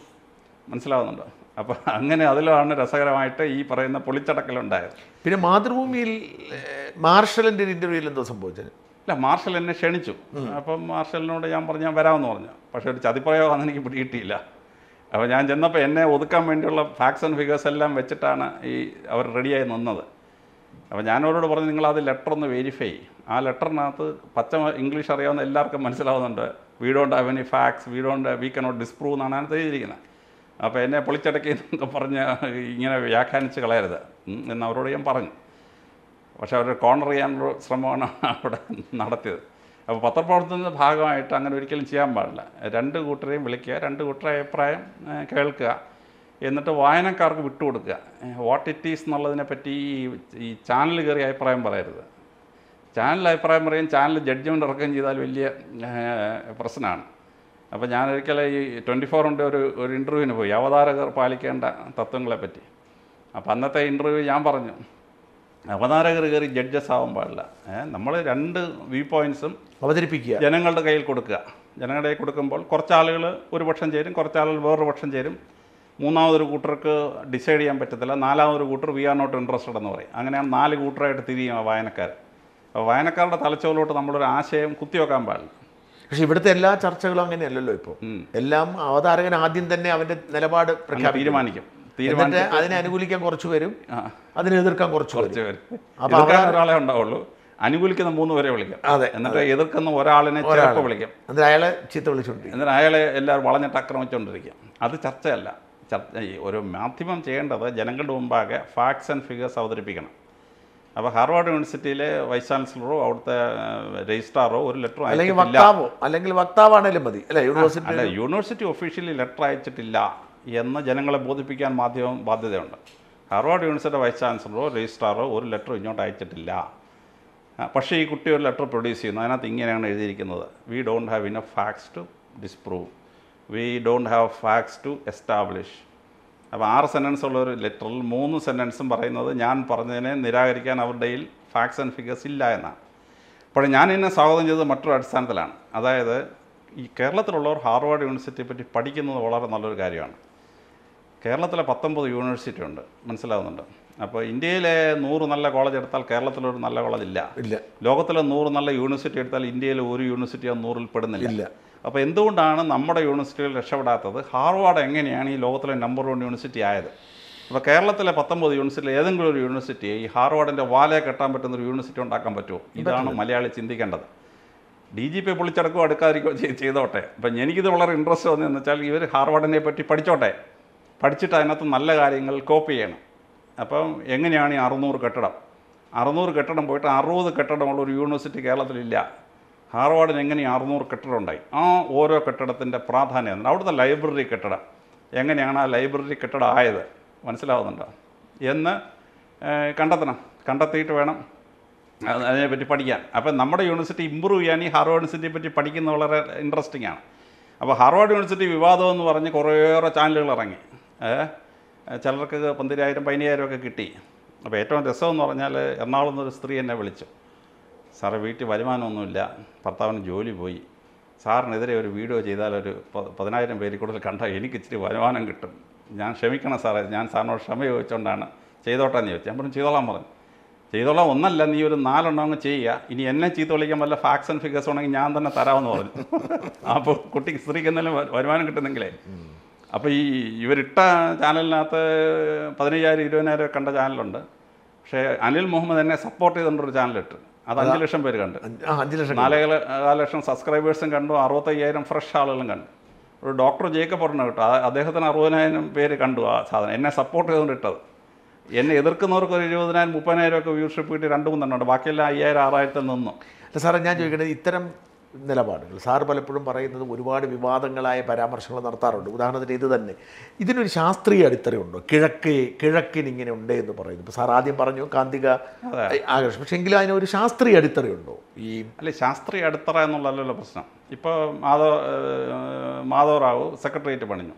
മനസ്സിലാവുന്നുണ്ടോ? അപ്പോൾ അങ്ങനെ അതിലാണ് രസകരമായിട്ട് ഈ പറയുന്ന പൊളിച്ചടക്കലുണ്ടായത്. പിന്നെ മാതൃഭൂമിയിൽ മാർഷലിന്റെ മാർഷലിന്റെ ഒരു ഇന്റർവ്യൂവിൽ എന്തോ സംഭവിച്ചത്? അല്ല മാർഷൽ എന്നെ ക്ഷണിച്ചു. അപ്പം മാർഷലിനോട് ഞാൻ പറഞ്ഞു ഞാൻ വരാമെന്ന് പറഞ്ഞു. പക്ഷേ ഒരു ചതിപ്രയോഗം എനിക്ക് പിടികിട്ടിയില്ല. അപ്പോൾ ഞാൻ ചെന്നപ്പോൾ എന്നെ ഒതുക്കാൻ വേണ്ടിയുള്ള ഫാക്സ് ആൻഡ് ഫിഗേഴ്സ് എല്ലാം വെച്ചിട്ടാണ് ഈ അവർ റെഡിയായി നിന്നത്. അപ്പോൾ ഞാൻ അവരോട് പറഞ്ഞു നിങ്ങൾ അത് ലെറ്റർ ഒന്ന് വെരിഫൈ ആ ലെറ്ററിനകത്ത് പച്ച ഇംഗ്ലീഷ് അറിയാവുന്ന എല്ലാവർക്കും മനസ്സിലാവുന്നുണ്ട്. We don't have any facts we don't we cannot disprove എന്നാണ് അതിനകത്ത് എഴുതിയിരിക്കുന്നത്. അപ്പോൾ എന്നെ പൊളിച്ചടക്കി എന്നൊക്കെ പറഞ്ഞ് ഇങ്ങനെ വ്യാഖ്യാനിച്ച് കളയരുത്. എന്ന് അവരോട് ഞാൻ പറഞ്ഞു. പക്ഷേ അവർ കോർണർ ചെയ്യാനുള്ള ശ്രമമാണ് അവിടെ നടത്തിയത്. അപ്പോൾ പത്രപ്രവർത്തനത്തിന്റെ ഭാഗമായിട്ട് അങ്ങനെ ഒരിക്കലും ചെയ്യാൻ പാടില്ല. രണ്ട് കൂട്ടരെയും വിളിക്കുക രണ്ട് കൂട്ടരെ അഭിപ്രായം കേൾക്കുക എന്നിട്ട് വായനക്കാർക്ക് വിട്ടുകൊടുക്കുക. വാട്ട് ഇറ്റ് ഈസ് എന്നുള്ളതിനെ പറ്റി ഈ ചാനൽ കയറി അഭിപ്രായം പറയരുത്. ചാനൽ അഭിപ്രായം പറയും ചാനൽ ജഡ്ജ്മെന്റ് ഇറക്കുകയും ചെയ്താൽ വലിയ പ്രശ്നമാണ്. അപ്പോൾ ഞാൻ ഒരിക്കൽ ഈ ട്വന്റി ഫോറിന്റെ ഒരു ഒരു ഇന്റർവ്യൂവിന് പോയി. അവതാരകർ പാലിക്കേണ്ട തത്വങ്ങളെ പറ്റി. അപ്പോൾ അന്നത്തെ ഇന്റർവ്യൂ ഞാൻ പറഞ്ഞു. അവതാരകർ കയറി ജഡ്ജസ് ആവാൻ പാടില്ല. നമ്മൾ രണ്ട് വ്യൂ പോയിൻസും അവതരിപ്പിക്കുക. ജനങ്ങളുടെ കയ്യിൽ കൊടുക്കുക. ജനങ്ങളുടെ കയ്യിൽ കൊടുക്കുമ്പോൾ കുറച്ച് ആളുകൾ ഒരു പക്ഷം ചേരും കുറച്ച് ആളുകൾ വേറൊരു പക്ഷം ചേരും. മൂന്നാമതൊരു കൂട്ടർക്ക് ഡിസൈഡ് ചെയ്യാൻ പറ്റത്തില്ല. നാലാമതൊരു കൂട്ടർ വി ആർ നോട്ട് ഇൻട്രസ്റ്റഡ് എന്ന് പറയും. അങ്ങനെയാണ് നാല് കൂട്ടറായിട്ട് തിരിയും ആ വായനക്കാർ അപ്പോൾ വായനക്കാരുടെ തലച്ചോറിലോട്ട് നമ്മളൊരു ആശയം കുത്തിവെക്കാൻ പാടില്ല. പക്ഷെ ഇവിടുത്തെ എല്ലാ ചർച്ചകളും അങ്ങനെയല്ലല്ലോ ഇപ്പോൾ എല്ലാം അവതാരകൻ ആദ്യം തന്നെ അവന്റെ നിലപാട് തീരുമാനിക്കും. എന്നിട്ട് തീരുമാനിച്ച് അതിനെ അനുകൂലിക്കാൻ കുറച്ച് പേരും അതിനെ എതിർക്കാൻ കുറച്ച് കുറച്ച് പേര് ഒരാളെ ഉണ്ടാവുള്ളൂ. അനുകൂലിക്കുന്ന മൂന്ന് പേരെ വിളിക്കാം. അതെ എന്നിട്ട് എതിർക്കുന്ന ഒരാളിനെ ചിലപ്പോൾ വിളിക്കാം. എന്നിട്ട് അയാളെ ചീത്ത വിളിച്ചുകൊണ്ടിരിക്കും എന്നിട്ട് അയാളെ എല്ലാവരും വളഞ്ഞിട്ട് ആക്രമിച്ചുകൊണ്ടിരിക്കും അത് ചർച്ചയല്ല. ചർച്ച ഒരു മാധ്യമം ചെയ്യേണ്ടത് ജനങ്ങളുടെ മുമ്പാകെ ഫാക്ട്സ് ആൻഡ് ഫിഗേഴ്സ് അവതരിപ്പിക്കണം. അപ്പോൾ ഹാർവാർഡ് യൂണിവേഴ്സിറ്റിയിലെ വൈസ് ചാൻസലറോ അവിടുത്തെ രജിസ്ട്രാറോ ഒരു ലെറ്റർ അല്ലെങ്കിൽ വക്താവോ അല്ലെങ്കിൽ വക്താവാണേലും മതി. അല്ലേ യൂണിവേഴ്സിറ്റി അല്ല യൂണിവേഴ്സിറ്റി ഒഫീഷ്യലി ലെറ്റർ അയച്ചിട്ടില്ല എന്ന് ജനങ്ങളെ ബോധിപ്പിക്കാൻ മാധ്യമം ബാധ്യതയുണ്ട്. ഹാർവാർഡ് യൂണിവേഴ്സിറ്റിയുടെ വൈസ് ചാൻസലറോ രജിസ്ട്രാറോ ഒരു ലെറ്റർ ഇങ്ങോട്ട് അയച്ചിട്ടില്ല. പക്ഷേ ഈ കുട്ടി ഒരു ലെറ്റർ പ്രൊഡ്യൂസ് ചെയ്യുന്നു. അതിനകത്ത് ഇങ്ങനെയാണ് എഴുതിയിരിക്കുന്നത്. We don't have enough facts to disprove we don't have facts to establish അപ്പോൾ ആറ് സെന്റൻസ് ഉള്ള ഒരു ലെറ്ററിൽ മൂന്ന് സെന്റൻസും പറയുന്നത് ഞാൻ പറഞ്ഞതിനെ നിരാകരിക്കാൻ അവരുടെ ഫാക്ട്സ് ആൻഡ് ഫിഗേഴ്സ് ഇല്ല എന്നാണ്. അപ്പോൾ ഞാൻ എന്നെ സ്വാഗതം ചെയ്തത് മറ്റൊരു അടിസ്ഥാനത്തിലാണ്. അതായത് ഈ കേരളത്തിലുള്ളവർ ഹാർവാർഡ് യൂണിവേഴ്സിറ്റിയെ പറ്റി പഠിക്കുന്നത് വളരെ നല്ലൊരു കാര്യമാണ്. കേരളത്തിലെ പത്തൊമ്പത് യൂണിവേഴ്സിറ്റി ഉണ്ട്. മനസ്സിലാവുന്നുണ്ട്. അപ്പോൾ ഇന്ത്യയിലെ നൂറ് നല്ല കോളേജ് എടുത്താൽ കേരളത്തിലൊരു നല്ല കോളേജ് ഇല്ല. ഇല്ല. ലോകത്തിലെ നൂറ് നല്ല യൂണിവേഴ്സിറ്റി എടുത്താൽ ഇന്ത്യയിലെ ഒരു യൂണിവേഴ്സിറ്റി നൂറിൽ പെടുന്നില്ല. ഇല്ല. അപ്പോൾ എന്തുകൊണ്ടാണ് നമ്മുടെ യൂണിവേഴ്സിറ്റികൾ രക്ഷപ്പെടാത്തത്? ഹാർവാർഡ് എങ്ങനെയാണ് ഈ ലോകത്തിലെ നമ്പർ വൺ യൂണിവേഴ്സിറ്റി ആയത്? അപ്പോൾ കേരളത്തിലെ പത്തൊമ്പത് യൂണിവേഴ്സിറ്റിയിൽ ഏതെങ്കിലും ഒരു യൂണിവേഴ്സിറ്റി ഈ ഹാർവാർഡിന്റെ വാലയെ കെട്ടാൻ പറ്റുന്ന ഒരു യൂണിവേഴ്സിറ്റി ഉണ്ടാക്കാൻ പറ്റുമോ? ഇതാണ് മലയാളി ചിന്തിക്കേണ്ടത്. ഡി ജി പി പൊളിച്ചടക്കോ അടുക്കാതിരിക്കോ ചെയ്- ചെയ്തോട്ടെ. അപ്പം എനിക്കിത് വളരെ ഇൻട്രസ്റ്റ് തോന്നിയെന്ന് വെച്ചാൽ ഇവർ ഹാർവാർഡിനെ പറ്റി പഠിച്ചോട്ടെ. പഠിച്ചിട്ട് അതിനകത്ത് നല്ല കാര്യങ്ങൾ കോപ്പി ചെയ്യണം. അപ്പം എങ്ങനെയാണ് ഈ അറുന്നൂറ് കെട്ടിടം? അറുന്നൂറ് കെട്ടിടം പോയിട്ട് അറുപത് കെട്ടിടമുള്ള ഒരു യൂണിവേഴ്സിറ്റി കേരളത്തിലില്ല. ഹാർവാർഡിന് എങ്ങനെ അറുന്നൂറ് കെട്ടിടം ഉണ്ടായി ആ ഓരോ കെട്ടിടത്തിന്റെ പ്രാധാന്യം? അവിടുത്തെ ലൈബ്രറി കെട്ടിടം. എങ്ങനെയാണ് ആ ലൈബ്രറി കെട്ടിടം ആയത്? മനസ്സിലാവുന്നുണ്ടോ? എന്ന് കണ്ടെത്തണം. കണ്ടെത്തിയിട്ട് വേണം അതിനെപ്പറ്റി പഠിക്കാൻ. അപ്പം നമ്മുടെ യൂണിവേഴ്സിറ്റി ഇമ്പ്രൂവ് ചെയ്യാൻ ഈ ഹാർവാർഡ് യൂണിവേഴ്സിറ്റിയെ പറ്റി പഠിക്കുന്നത് വളരെ ഇൻട്രസ്റ്റിംഗ് ആണ്. അപ്പോൾ ഹാർവാർഡ് യൂണിവേഴ്സിറ്റി വിവാദം എന്ന് പറഞ്ഞ് കുറേയേറെ ചാനലുകൾ ഇറങ്ങി? ചിലർക്ക് പന്തിരായിരം പതിനയ്യായിരം ഒക്കെ കിട്ടി. അപ്പോൾ ഏറ്റവും രസമെന്ന് പറഞ്ഞാൽ എറണാകുളം ഒരു സ്ത്രീ എന്നെ വിളിച്ചു. സാറേ വീട്ടിൽ വരുമാനമൊന്നുമില്ല. ഭർത്താവിന് ജോലി പോയി. സാറിനെതിരെ ഒരു വീഡിയോ ചെയ്താൽ ഒരു പതിനായിരം പേര് കൂടുതൽ കണ്ടാൽ എനിക്ക് ഇച്ചിരി വരുമാനം കിട്ടും. ഞാൻ ക്ഷമിക്കണം സാറേ ഞാൻ സാറിനോട് ക്ഷമ ചോദിച്ചുകൊണ്ടാണ് ചെയ്തോട്ടെന്ന് ചോദിച്ചു. ഞാൻ പറഞ്ഞു ചെയ്തോളാൻ പറഞ്ഞു. ചെയ്തോളാം ഒന്നല്ല നീ ഒരു നാലെണ്ണം അങ്ങ് ചെയ്യുക. ഇനി എന്നെ ചീത്ത വിളിക്കാൻ വല്ല ഫാക്സ് ആൻഡ് ഫിഗേഴ്സ് ഉണ്ടെങ്കിൽ ഞാൻ തന്നെ തരാമെന്ന് പറഞ്ഞു. അപ്പോൾ കുട്ടിക്ക് സ്ത്രീക്ക് എന്തെങ്കിലും വരുമാനം കിട്ടുന്നെങ്കിലേ. അപ്പോൾ ഈ ഇവരിട്ട ചാനലിനകത്ത് പതിനയ്യായിരം ഇരുപതിനായിരം കണ്ട ചാനലുണ്ട്. പക്ഷേ അനിൽ മുഹമ്മദ് എന്നെ സപ്പോർട്ട് ചെയ്തുകൊണ്ടൊരു ചാനലിട്ട്. അത് അഞ്ച് ലക്ഷം പേര് കണ്ട്. അഞ്ച്- ലക്ഷം നാലേകാല ലക്ഷം സബ്സ്ക്രൈബേഴ്സും കണ്ടു. അറുപത്തയ്യായിരം ഫ്രഷ് ആളുകളും കണ്ടു. ഒരു ഡോക്ടർ ജേക്കബ് പറഞ്ഞു കേട്ടോ. അദ്ദേഹത്തിന് അറുപതിനായിരം പേര് കണ്ടു ആ സാധനം. എന്നെ സപ്പോർട്ട് ചെയ്തുകൊണ്ട് ഇട്ടത്. എന്നെ എതിർക്കുന്നവർക്ക് ഒരു ഇരുപതിനായിരം മുപ്പതിനായിരം ഒക്കെ വ്യൂഷിപ്പ് കിട്ടി രണ്ട് മൂന്നെണ്ണം ഉണ്ട്. ബാക്കിയെല്ലാം അയ്യായിരം ആറായിരത്തിൽ നിന്നു. അല്ല സാറേ ഞാൻ ചോദിക്കട്ടെ ഇത്തരം നിലപാടുകൾ. സാർ പലപ്പോഴും പറയുന്നത് ഒരുപാട് വിവാദങ്ങളായ പരാമർശങ്ങൾ നടത്താറുണ്ട്. ഉദാഹരണത്തിന് ഇത് തന്നെ. ഇതിനൊരു ശാസ്ത്രീയ അടിത്തറയുണ്ടോ? കിഴക്ക് കിഴക്കിന് ഇങ്ങനെ ഉണ്ട് എന്ന് പറയുന്നു ഇപ്പോൾ സാർ ആദ്യം പറഞ്ഞു കാന്തിക ആകർഷണം. പക്ഷേ എങ്കിലും അതിനൊരു ശാസ്ത്രീയ അടിത്തറയുണ്ടോ? ഈ അല്ല ശാസ്ത്രീയ അടിത്തറ എന്നുള്ളതല്ലല്ലോ പ്രശ്നം. ഇപ്പോൾ മാധവ് ഏഹ്, മാധവറാവു സെക്രട്ടേറിയറ്റ് പണിഞ്ഞു.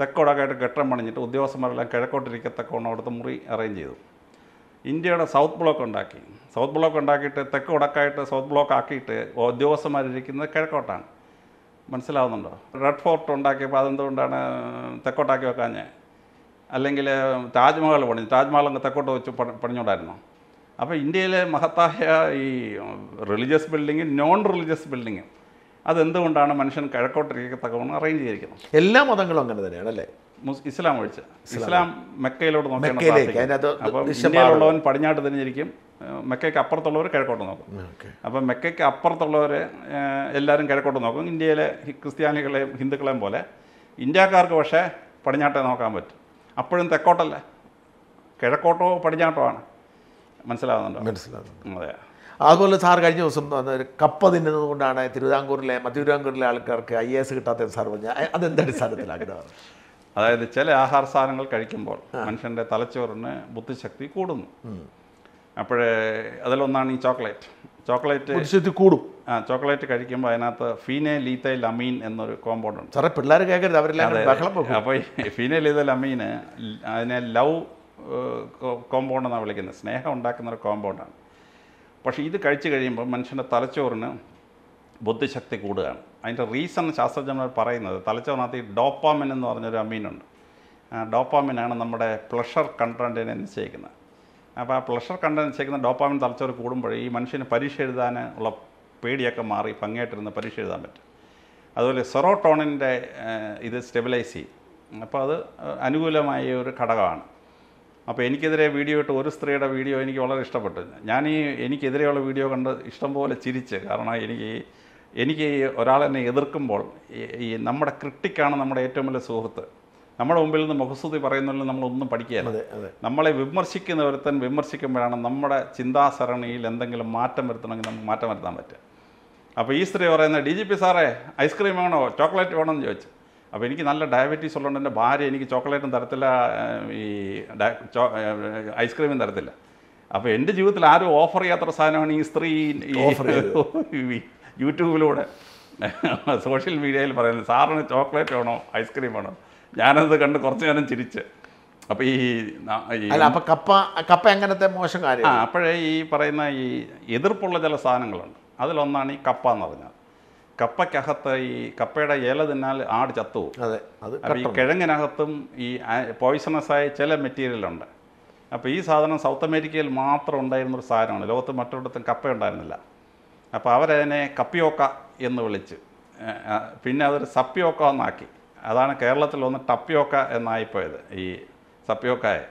തെക്കോടൊക്കെയായിട്ട് കെട്ടം പണിഞ്ഞിട്ട് ഉദ്യോഗസ്ഥന്മാരെല്ലാം കിഴക്കോട്ടിരിക്കത്തക്കോണം അവിടുത്തെ മുറി അറേഞ്ച് ചെയ്തു. ഇന്ത്യയുടെ സൗത്ത് ബ്ലോക്ക് ഉണ്ടാക്കി. സൗത്ത് ബ്ലോക്ക് ഉണ്ടാക്കിയിട്ട് തെക്ക് വടക്കായിട്ട് സൗത്ത് ബ്ലോക്ക് ആക്കിയിട്ട് ഉദ്യോഗസ്ഥന്മാരിരിക്കുന്നത് കിഴക്കോട്ടാണ്. മനസ്സിലാവുന്നുണ്ടോ? റെഡ് ഫോർട്ട് ഉണ്ടാക്കിയപ്പോൾ അതെന്തുകൊണ്ടാണ് തെക്കോട്ടാക്കി വെക്കാഞ്ഞ്? അല്ലെങ്കിൽ താജ്മഹൽ പണി താജ്മഹൽ അങ്ങ് തെക്കോട്ട് വെച്ച് പണി പണിഞ്ഞോണ്ടായിരുന്നു അപ്പോൾ ഇന്ത്യയിലെ മഹത്തായ ഈ റിലീജിയസ് ബിൽഡിങ്ങും നോൺ റിലീജിയസ് ബിൽഡിങ്ങും അതെന്തുകൊണ്ടാണ് മനുഷ്യൻ കിഴക്കോട്ടിരിക്കത്തക്കവണ്ണം അറേഞ്ച് ചെയ്തിരിക്കുന്നത്? എല്ലാ മതങ്ങളും അങ്ങനെ തന്നെയാണ് അല്ലേ? ഇസ്ലാം ഒഴിച്ച്. ഇസ്ലാം. മെക്കയിലോട്ട് നോക്കിയാണ് അപ്പോൾ ഇന്ത്യയിലുള്ളവൻ പടിഞ്ഞാട്ട് തിരിഞ്ഞിരിക്കും. മെക്കയ്ക്ക് അപ്പുറത്തുള്ളവർ കിഴക്കോട്ട് നോക്കും. അപ്പം മെക്കയ്ക്ക് അപ്പുറത്തുള്ളവർ എല്ലാവരും കിഴക്കോട്ട് നോക്കും. ഇന്ത്യയിലെ ക്രിസ്ത്യാനികളെയും ഹിന്ദുക്കളെയും പോലെ ഇന്ത്യക്കാർക്ക് പക്ഷേ പടിഞ്ഞാട്ടേ നോക്കാൻ പറ്റും. അപ്പോഴും തെക്കോട്ടല്ല. കിഴക്കോട്ടോ പടിഞ്ഞാട്ടോ ആണ്. മനസ്സിലാവുന്നുണ്ടോ? മനസ്സിലാകുന്നു അതെ. അതുപോലെ സാർ കഴിഞ്ഞ ദിവസം കപ്പ തിന്നുന്നത് കൊണ്ടാണ് തിരുവിതാംകൂറിലെ മധ്യ തിരുവിതാംകൂറിലെ ആൾക്കാർക്ക് ഐ എസ് കിട്ടാത്ത സാർ പറഞ്ഞ. അതെന്ത് അടിസ്ഥാനത്തിലാക്കുന്നത് അതായത് ചില ആഹാര സാധനങ്ങൾ കഴിക്കുമ്പോൾ മനുഷ്യന്റെ തലച്ചോറിന് ബുദ്ധിശക്തി കൂടുന്നു. അപ്പോഴേ അതിലൊന്നാണ് ഈ ചോക്ലേറ്റ്. ചോക്ലേറ്റ് കൂടും. ആ ചോക്ലേറ്റ് കഴിക്കുമ്പോൾ അതിനകത്ത് ഫീനെ ലീത്തൈൽ അമീൻ എന്നൊരു കോമ്പൗണ്ട് ഉണ്ട്. സാറേ പിള്ളേർ കേൾക്കരുത് അവരെല്ലാം അപ്പോൾ ഈ ഫീനൽ ചെയ്തൽ അമീന് അതിനെ ലവ് കോമ്പൗണ്ട് എന്നാണ് വിളിക്കുന്നത്. സ്നേഹം ഉണ്ടാക്കുന്ന ഒരു കോമ്പൗണ്ടാണ് പക്ഷേ ഇത് കഴിച്ചു കഴിയുമ്പോൾ മനുഷ്യന്റെ തലച്ചോറിന് ബുദ്ധിശക്തി കൂടുകയാണ്. അതിന്റെ റീസൺ ശാസ്ത്രജ്ഞന്മാർ പറയുന്നത് തലച്ചോറിനകത്ത് ഈ ഡോപ്പാമിൻ എന്ന് പറഞ്ഞൊരു അമീനുണ്ട്. ആ ഡോപ്പാമിനാണ് നമ്മുടെ പ്ലഷർ കണ്ടന്റിനെ നിശ്ചയിക്കുന്നത്. അപ്പോൾ ആ പ്ലഷർ കണ്ടന്റ് വെച്ചേക്കുന്ന ഡോപ്പാമിൻ തലച്ചോറ് കൂടുമ്പോൾ ഈ മനുഷ്യന് പരീക്ഷ എഴുതാൻ ഉള്ള പേടിയൊക്കെ മാറി ഭംഗിയായിട്ടിരുന്ന് പരീക്ഷ എഴുതാൻ പറ്റും. അതുപോലെ സെറോട്ടോണിന്റെ ഇത് സ്റ്റെബിലൈസ് ചെയ്യും. അപ്പോൾ അത് അനുകൂലമായ ഒരു ഘടകമാണ്. അപ്പോൾ എനിക്കെതിരെ വീഡിയോ ഇട്ട് ഒരു സ്ത്രീയുടെ വീഡിയോ എനിക്ക് വളരെ ഇഷ്ടപ്പെട്ടു. ഞാൻ ഈ എനിക്കെതിരെയുള്ള വീഡിയോ കണ്ട് ഇഷ്ടംപോലെ ചിരിച്ച് കാരണം എനിക്ക് എനിക്ക് ഒരാളെന്നെ എതിർക്കുമ്പോൾ ഈ നമ്മുടെ ക്രിട്ടിക്കാണ് നമ്മുടെ ഏറ്റവും വലിയ സുഹൃത്ത്. നമ്മുടെ മുമ്പിൽ നിന്ന് മുഖസ്തുതി പറയുന്നതിൽ നമ്മളൊന്നും പഠിക്കുകയല്ല. നമ്മളെ വിമർശിക്കുന്ന ഒരുത്തൻ വിമർശിക്കുമ്പോഴാണ് നമ്മുടെ ചിന്താസരണിയിൽ എന്തെങ്കിലും മാറ്റം വരുത്തണമെങ്കിൽ നമുക്ക് മാറ്റം വരുത്താൻ പറ്റുക. അപ്പോൾ ഈ സ്ത്രീ പറയുന്നത് ഡി ജി പി സാറേ ഐസ്ക്രീം വേണോ? ചോക്ലേറ്റ് വേണോ എന്ന് ചോദിച്ചു. അപ്പോൾ എനിക്ക് നല്ല ഡയബറ്റീസ് ഉള്ളതുകൊണ്ട് എന്റെ ഭാര്യ എനിക്ക് ചോക്ലേറ്റും തരത്തില്ല ഈ ചോ- ഐസ്ക്രീമും തരത്തില്ല. അപ്പോൾ എന്റെ ജീവിതത്തിൽ ആരും ഓഫർ ചെയ്യാത്തൊരു സാധനമാണ് ഈ സ്ത്രീ യൂട്യൂബിലൂടെ സോഷ്യൽ മീഡിയയിൽ പറയുന്നത് സാറിന് ചോക്ലേറ്റ് വേണോ? ഐസ്ക്രീം വേണോ? ഞാനത് കണ്ട് കുറച്ച് നേരം ചിരിച്ച്. അപ്പോൾ ഈ അപ്പം അല്ല അപ്പൊ കപ്പ കപ്പ എങ്ങനത്തെ മോശം കാര്യം? ആ അപ്പോഴേ ഈ പറയുന്ന ഈ എതിർപ്പുള്ള ചില സാധനങ്ങളുണ്ട്. അതിലൊന്നാണ് ഈ കപ്പ എന്ന് പറഞ്ഞത് കപ്പയ്ക്കകത്ത് ഈ കപ്പയുടെ ഇല തിന്നാൽ ആട് ചത്തുപോകും. അതെ അത് അപ്പോൾ ഈ കിഴങ്ങിനകത്തും ഈ പോയിസണസ് ആയ ചില മെറ്റീരിയലുണ്ട് അപ്പോൾ ഈ സാധനം സൗത്ത് അമേരിക്കയിൽ മാത്രം ഉണ്ടായിരുന്ന ഒരു സാധനമാണ്. ലോകത്ത് മറ്റൊരിടത്തും കപ്പ ഉണ്ടായിരുന്നില്ല. അപ്പോൾ അവരതിനെ കപ്പിയോക്ക എന്ന് വിളിച്ച് പിന്നെ അതൊരു സപ്പിയോക്ക എന്നാക്കി. അതാണ് കേരളത്തിൽ ഒന്ന് ടപ്പിയോക്ക എന്നായിപ്പോയത് ഈ സപ്പിയോക്കായ.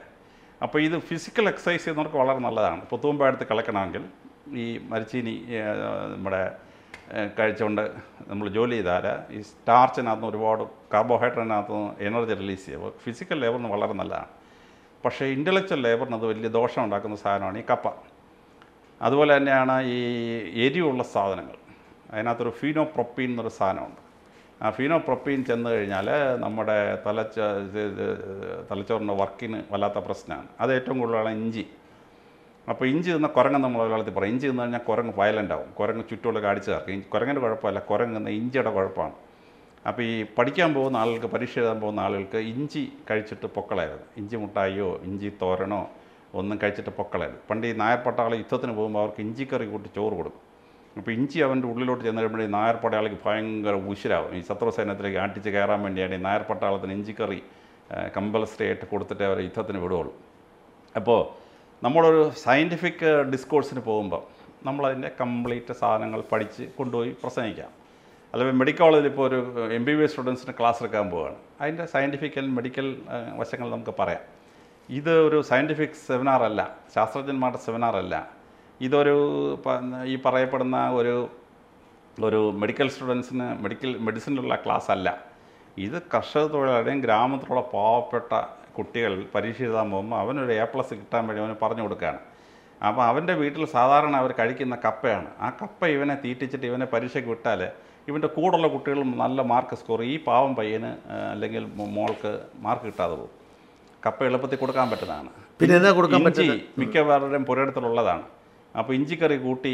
അപ്പോൾ ഇത് ഫിസിക്കൽ എക്സസൈസ് ചെയ്യുന്നവർക്ക് വളരെ നല്ലതാണ്. പുത്തുമ്പ എടുത്ത് കളക്കണമെങ്കിൽ ഈ മരിച്ചീനി നമ്മുടെ കഴിച്ചുകൊണ്ട് നമ്മൾ ജോലി ചെയ്താൽ ഈ സ്റ്റാർച്ചിനകത്ത് ഒരുപാട് കാർബോഹൈഡ്രേറ്റിനകത്ത് എനർജി റിലീസ് ചെയ്യും അപ്പോൾ ഫിസിക്കൽ ലേബറിന് വളരെ നല്ലതാണ്. പക്ഷേ ഇന്റലക്ച്വൽ ലേബറിന് അത് വലിയ ദോഷം ഉണ്ടാക്കുന്ന സാധനമാണ് ഈ കപ്പ. അതുപോലെ തന്നെയാണ് ഈ എരിവുള്ള സാധനങ്ങൾ. അതിനകത്തൊരു ഫീനോപ്രൊപ്പീൻ എന്നൊരു സാധനമുണ്ട്. ഫീനോപ്രൊപ്പീൻ ചെന്ന് കഴിഞ്ഞാൽ നമ്മുടെ തലച്ച തലച്ചോറിന്റെ വർക്കിന് വല്ലാത്ത പ്രശ്നമാണ്. അത് ഏറ്റവും കൂടുതലാണ് ഇഞ്ചി. അപ്പോൾ ഇഞ്ചി തിന്ന കുരങ്ങ് നമ്മൾ മലയാളത്തിൽ പറയും. ഇഞ്ചി തിന്നു കഴിഞ്ഞാൽ കുരങ്ങ് വയലന്റ് ആവും. കുരങ്ങ് ചുറ്റുമുള്ള കാടിച്ച് ചേർക്കും കുരങ്ങിന്റെ കുഴപ്പമല്ല. കുരങ്ങ് എന്ന ഇഞ്ചിയുടെ കുഴപ്പമാണ്. അപ്പോൾ ഈ പഠിക്കാൻ പോകുന്ന ആളുകൾക്ക് പരീക്ഷ എഴുതാൻ പോകുന്ന ആളുകൾക്ക് ഇഞ്ചി കഴിച്ചിട്ട് പൊക്കളായിരുന്നു ഇഞ്ചി മുട്ടായിയോ ഇഞ്ചി തോരനോ ഒന്നും കഴിച്ചിട്ട് പൊക്കളായിരുന്നു പണ്ട് ഈ നായർ പട്ടാള യുദ്ധത്തിന് പോകുമ്പോൾ അവർക്ക് ഇഞ്ചിക്കറി കൂട്ടി ചോറ് കൊടുക്കും. അപ്പോൾ ഇഞ്ചി അവന്റെ ഉള്ളിലോട്ട് ചെന്ന് കഴിയുമ്പോഴേ നായർ പടയാളിക്ക് ഭയങ്കര ഉശിരാവും. ഈ ശത്രു സൈന്യത്തിലേക്ക് ആട്ടിച്ച് കയറാൻ വേണ്ടിയാണ് ഈ നായർ പട്ടാളത്തിന് ഇഞ്ചിക്കറി കമ്പൽസറി ആയിട്ട് കൊടുത്തിട്ട് അവർ യുദ്ധത്തിന് വിടുകയുള്ളൂ. അപ്പോൾ നമ്മളൊരു സയന്റിഫിക് ഡിസ്കോഴ്സിന് പോകുമ്പോൾ നമ്മളതിന്റെ കംപ്ലീറ്റ് സാധനങ്ങൾ പഠിച്ച് കൊണ്ടുപോയി പ്രസംഗിക്കാം. അല്ലെങ്കിൽ മെഡിക്കൽ കോളേജിൽ ഇപ്പോൾ ഒരു എം ബി ബി എസ് സ്റ്റുഡൻസിന് ക്ലാസ് എടുക്കാൻ പോവുകയാണ്. അതിന്റെ സയന്റിഫിക്കൽ മെഡിക്കൽ വശങ്ങൾ നമുക്ക് പറയാം. ഇത് ഒരു സയന്റിഫിക് സെമിനാറല്ല ശാസ്ത്രജ്ഞന്മാരുടെ സെമിനാർ അല്ല. ഇതൊരു ഈ പറയപ്പെടുന്ന ഒരു ഒരു മെഡിക്കൽ സ്റ്റുഡൻസിന് മെഡിക്കൽ മെഡിസിനിലുള്ള ക്ലാസ് അല്ല. ഇത് കർഷക തൊഴിലാളിയും ഗ്രാമത്തിലുള്ള പാവപ്പെട്ട കുട്ടികൾ പരീക്ഷ എഴുതാൻ പോകുമ്പോൾ അവനൊരു എ പ്ലസ് കിട്ടാൻ വേണ്ടി അവന് പറഞ്ഞു കൊടുക്കുകയാണ്. അപ്പോൾ അവന്റെ വീട്ടിൽ സാധാരണ അവർ കഴിക്കുന്ന കപ്പയാണ്. ആ കപ്പ ഇവനെ തീറ്റിച്ചിട്ട് ഇവനെ പരീക്ഷയ്ക്ക് വിട്ടാൽ ഇവന്റെ കൂടെയുള്ള കുട്ടികളും നല്ല മാർക്ക് സ്കോർ ഈ പാവം പയ്യന് അല്ലെങ്കിൽ മോൾക്ക് മാർക്ക് കിട്ടാതെ പോകും. കപ്പ എളുപ്പത്തിൽ കൊടുക്കാൻ പറ്റുന്നതാണ്. പിന്നെ എന്താ കൊടുക്കാൻ പറ്റി മിക്കവാറുടെയും പുരയിടത്തിലുള്ളതാണ്. അപ്പോൾ ഇഞ്ചിക്കറി കൂട്ടി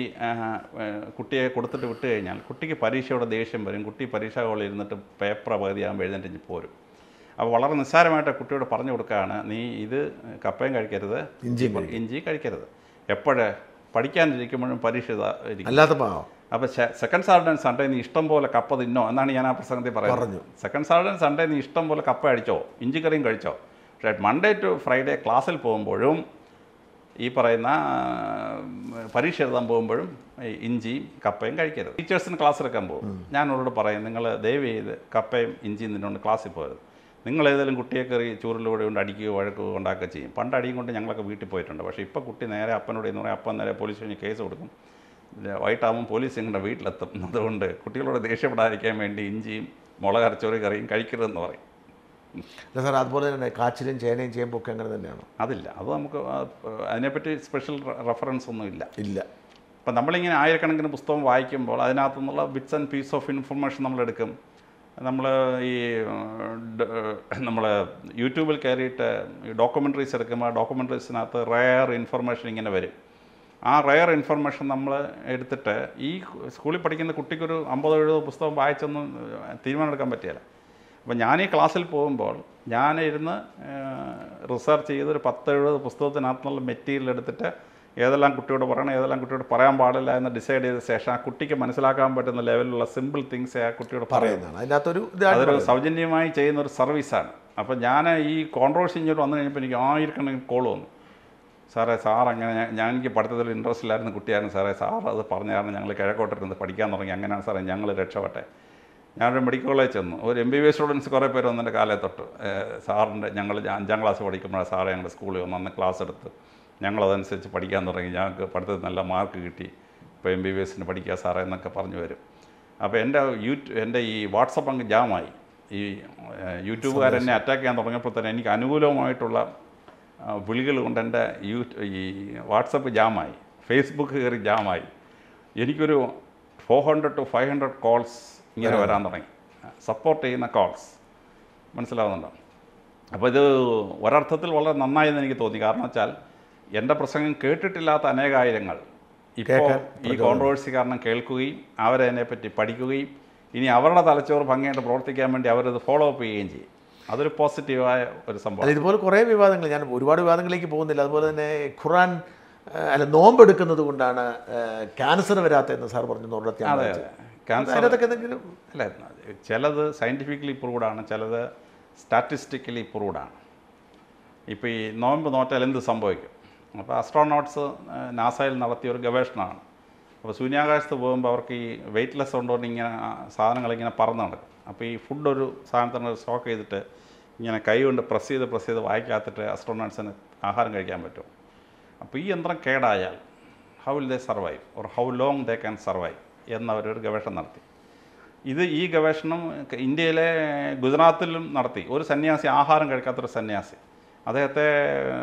കുട്ടിയെ കൊടുത്തിട്ട് വിട്ട് കഴിഞ്ഞാൽ കുട്ടിക്ക് പരീക്ഷയുടെ ദേഷ്യം വരും. കുട്ടി പരീക്ഷാ ഹോളിൽ ഇരുന്നിട്ട് പേപ്പർ പകുതിയാകുമ്പോൾ എഴുന്നേറ്റ് പോരും. അപ്പോൾ വളരെ നിസ്സാരമായിട്ട് കുട്ടിയോട് പറഞ്ഞു കൊടുക്കുകയാണ് നീ ഇത് കപ്പയും കഴിക്കരുത് ഇഞ്ചി ഇഞ്ചി കഴിക്കരുത്. എപ്പോഴേ പഠിക്കാനിരിക്കുമ്പോഴും പരീക്ഷ അല്ലാത്ത പാവം. അപ്പോൾ സെക്കൻഡ് സാറ്റർഡേ സൺഡേ നീ ഇഷ്ടം പോലെ കപ്പ തിന്നോ എന്നാണ് ഞാൻ ആ പ്രസംഗത്തിൽ പറയുന്നത്. സെക്കൻഡ് സാറ്റർഡേ സൺഡേ നീ ഇഷ്ടം പോലെ കപ്പ അടിച്ചോ ഇഞ്ചിക്കറിയും കഴിച്ചോ. പക്ഷേ മൺഡേ ടു ഫ്രൈഡേ ക്ലാസ്സിൽ പോകുമ്പോഴും ഈ പറയുന്ന പരീക്ഷ എഴുതാൻ പോകുമ്പോഴും ഇഞ്ചിയും കപ്പയും കഴിക്കരുത്. ടീച്ചേഴ്സിന് ക്ലാസ് എടുക്കാൻ പോകും. ഞാൻ അവരോട് പറയും നിങ്ങൾ ദയവ് ചെയ്ത് കപ്പയും ഇഞ്ചിയും നിന്നുകൊണ്ട് ക്ലാസ്സിൽ പോകരുത്. നിങ്ങൾ ഏതെങ്കിലും കുട്ടിയെ കയറി ചൂരിലൂടെ കൊണ്ട് അടിക്കുകയോ വഴക്കുകയോ ഉണ്ടാക്കുകയോ ചെയ്യും. പണ്ട് അടിയും കൊണ്ട് ഞങ്ങളൊക്കെ വീട്ടിൽ പോയിട്ടുണ്ട്. പക്ഷേ ഇപ്പോൾ കുട്ടി നേരെ അപ്പനോട് എന്ന് പറയാം അപ്പൻ നേരെ പോലീസ് സ്റ്റേഷനിൽ കേസ് കൊടുക്കും. വൈകിട്ടാകുമ്പോൾ പോലീസ് നിങ്ങളുടെ വീട്ടിലെത്തും. അതുകൊണ്ട് കുട്ടികളോട് ദേഷ്യപ്പെടാതിരിക്കാൻ വേണ്ടി ഇഞ്ചിയും മുളകരച്ചോറി കറിയും കഴിക്കരുതെന്ന് പറയും. അല്ല സാർ അതുപോലെ തന്നെ കാച്ചിലും ചേനയും ചേമ്പും ഒക്കെ അങ്ങനെ തന്നെയാണ്? അതില്ല. അത് നമുക്ക് അതിനെപ്പറ്റി സ്പെഷ്യൽ റെഫറൻസ് ഒന്നും ഇല്ല. ഇല്ല. അപ്പം നമ്മളിങ്ങനെ ആയിരക്കണക്കിന് പുസ്തകം വായിക്കുമ്പോൾ അതിനകത്തു നിന്നുള്ള bits and piece of information നമ്മളെടുക്കും നമ്മൾ ഈ നമ്മൾ യൂട്യൂബിൽ കയറിയിട്ട് ഈ ഡോക്യുമെന്ററീസ് എടുക്കുമ്പോൾ ഡോക്യുമെന്ററീസിനകത്ത് റയർ ഇൻഫർമേഷൻ ഇങ്ങനെ വരും. ആ റയർ ഇൻഫർമേഷൻ നമ്മൾ എടുത്തിട്ട് ഈ സ്കൂളിൽ പഠിക്കുന്ന കുട്ടിക്കൊരു അമ്പതോ എഴുപതോ പുസ്തകം വായിച്ചൊന്നും തീരുമാനമെടുക്കാൻ പറ്റിയല്ല അപ്പോൾ ഞാൻ ഈ ക്ലാസ്സിൽ പോകുമ്പോൾ ഞാൻ ഇരുന്ന് റിസർച്ച് ചെയ്ത് ഒരു പത്ത് എഴുപത് പുസ്തകത്തിനകത്തുനിന്നുള്ള മെറ്റീരിയൽ എടുത്തിട്ട് ഏതെല്ലാം കുട്ടിയോട് പറയണം ഏതെല്ലാം കുട്ടിയോട് പറയാൻ പാടില്ല എന്ന് ഡിസൈഡ് ചെയ്ത ശേഷം ആ കുട്ടിക്ക് മനസ്സിലാക്കാൻ പറ്റുന്ന ലെവലിലുള്ള സിമ്പിൾ തിങ്സ് ആ കുട്ടിയോട് പറയും പറയുന്നതാണ്. അതിനകത്തൊരു അതൊരു സൗജന്യമായി ചെയ്യുന്ന ഒരു സർവീസാണ്. അപ്പോൾ ഞാൻ ഈ കോൺട്രവേഴ്സി ഇങ്ങോട്ട് വന്നു കഴിഞ്ഞപ്പോൾ എനിക്ക് ആയിരക്കണക്കിന് കോൾ വന്നു. സാറേ സാർ അങ്ങനെ ഞാൻ- എനിക്ക് പഠിത്തത്തിൽ ഇൻട്രസ്റ്റ് ഇല്ലായിരുന്നു കുട്ടിയായിരുന്നു. സാറേ സാർ അത് പറഞ്ഞായിരുന്നു ഞങ്ങൾ കിഴക്കോട്ടിരുന്ന് പഠിക്കാൻ തുടങ്ങി. അങ്ങനെയാണ് സാറേ ഞങ്ങൾ രക്ഷപ്പെട്ടെ. ഞാനൊരു മെഡിക്കൽ കോളേജ് ചെന്നു. ഒരു M B B S students കുറേ പേര് വന്നെന്റെ കാലേ തൊട്ട്. സാറിന്റെ ഞങ്ങൾ അഞ്ചാം ക്ലാസ് പഠിക്കുമ്പോഴാണ് സാറേ ഞങ്ങളുടെ സ്കൂളിൽ വന്ന് അന്ന് ക്ലാസ് എടുത്ത് ഞങ്ങളതനുസരിച്ച് പഠിക്കാൻ തുടങ്ങി. ഞങ്ങൾക്ക് പഠിത്തത്തിൽ നല്ല മാർക്ക് കിട്ടി. ഇപ്പോൾ എം ബി ബി എസിന് പഠിക്കുക സാറേ എന്നൊക്കെ പറഞ്ഞു വരും. അപ്പോൾ എന്റെ യൂട്യൂ എന്റെ ഈ വാട്സപ്പ് അങ്ങ് ജാമായി. ഈ യൂട്യൂബുകാരെന്നെ അറ്റാക്ക് ചെയ്യാൻ തുടങ്ങിയപ്പോൾ തന്നെ എനിക്ക് അനുകൂലമായിട്ടുള്ള വിളികൾ കൊണ്ട് എന്റെ യൂ ഈ വാട്സപ്പ് ജാമായി. ഫേസ്ബുക്ക് കയറി ജാമായി. എനിക്കൊരു four hundred to five hundred calls ഇങ്ങനെ വരാൻ തുടങ്ങി. സപ്പോർട്ട് ചെയ്യുന്ന കോൾസ് മനസ്സിലാവുന്നുണ്ടോ? അപ്പോൾ ഇത് ഒരർത്ഥത്തിൽ വളരെ നന്നായെന്ന് എനിക്ക് തോന്നി. കാരണം വെച്ചാൽ എന്റെ പ്രസംഗം കേട്ടിട്ടില്ലാത്ത അനേകായിരങ്ങൾ ഇപ്പോൾ ഈ കോൺട്രവേഴ്സി കാരണം കേൾക്കുകയും അവരതിനെപ്പറ്റി പഠിക്കുകയും ഇനി അവരുടെ തലച്ചോറ് ഭംഗിയായിട്ട് പ്രവർത്തിക്കാൻ വേണ്ടി അവരത് ഫോളോ അപ്പ് ചെയ്യുകയും ചെയ്യും. അതൊരു പോസിറ്റീവായ ഒരു സംഭവം. ഇതുപോലെ കുറേ വിവാദങ്ങൾ ഞാൻ ഒരുപാട് വിവാദങ്ങളിലേക്ക് പോകുന്നില്ല. അതുപോലെ തന്നെ ഖുറാൻ അല്ല നോമ്പെടുക്കുന്നത് കൊണ്ടാണ് ക്യാൻസർ വരാത്തതെന്ന് സാർ പറഞ്ഞു ഒരിടത്ത് ക്യാൻസർ അതിനകത്തൊക്കെ എന്തെങ്കിലും അല്ല ചിലത് സയന്റിഫിക്കലി പ്രൂവ്ഡാണ് ചിലത് സ്റ്റാറ്റിസ്റ്റിക്കലി പ്രൂവ്ഡാണ് ഇപ്പോൾ ഈ നോമ്പ് നോറ്റാൽ എന്ത് സംഭവിക്കും? അപ്പോൾ അസ്ട്രോണോട്ട്സ് നാസയിൽ നടത്തിയ ഒരു ഗവേഷണമാണ്. അപ്പോൾ ശൂന്യാകാശത്ത് പോകുമ്പോൾ അവർക്ക് ഈ വെയ്റ്റ്ലെസ് കൊണ്ടുകൊണ്ട് ഇങ്ങനെ സാധനങ്ങളിങ്ങനെ പറന്ന് നടക്കും. അപ്പോൾ ഈ ഫുഡ് ഒരു സാധനത്തിന് സ്റ്റോക്ക് ചെയ്തിട്ട് ഇങ്ങനെ കൈ കൊണ്ട് പ്രസ് ചെയ്ത് പ്രസ് ചെയ്ത് വായിക്കാത്തിട്ട് അസ്ട്രോണോട്ട്സിന് ആഹാരം കഴിക്കാൻ പറ്റും. അപ്പോൾ ഈ യന്ത്രം കേടായാൽ how will they survive or how long they can survive എന്നവരൊരു ഗവേഷണം നടത്തി. ഇത് ഈ ഗവേഷണം ഇന്ത്യയിലെ ഗുജറാത്തിലും നടത്തി. ഒരു സന്യാസി ആഹാരം കഴിക്കാത്തൊരു സന്യാസി. അദ്ദേഹത്തെ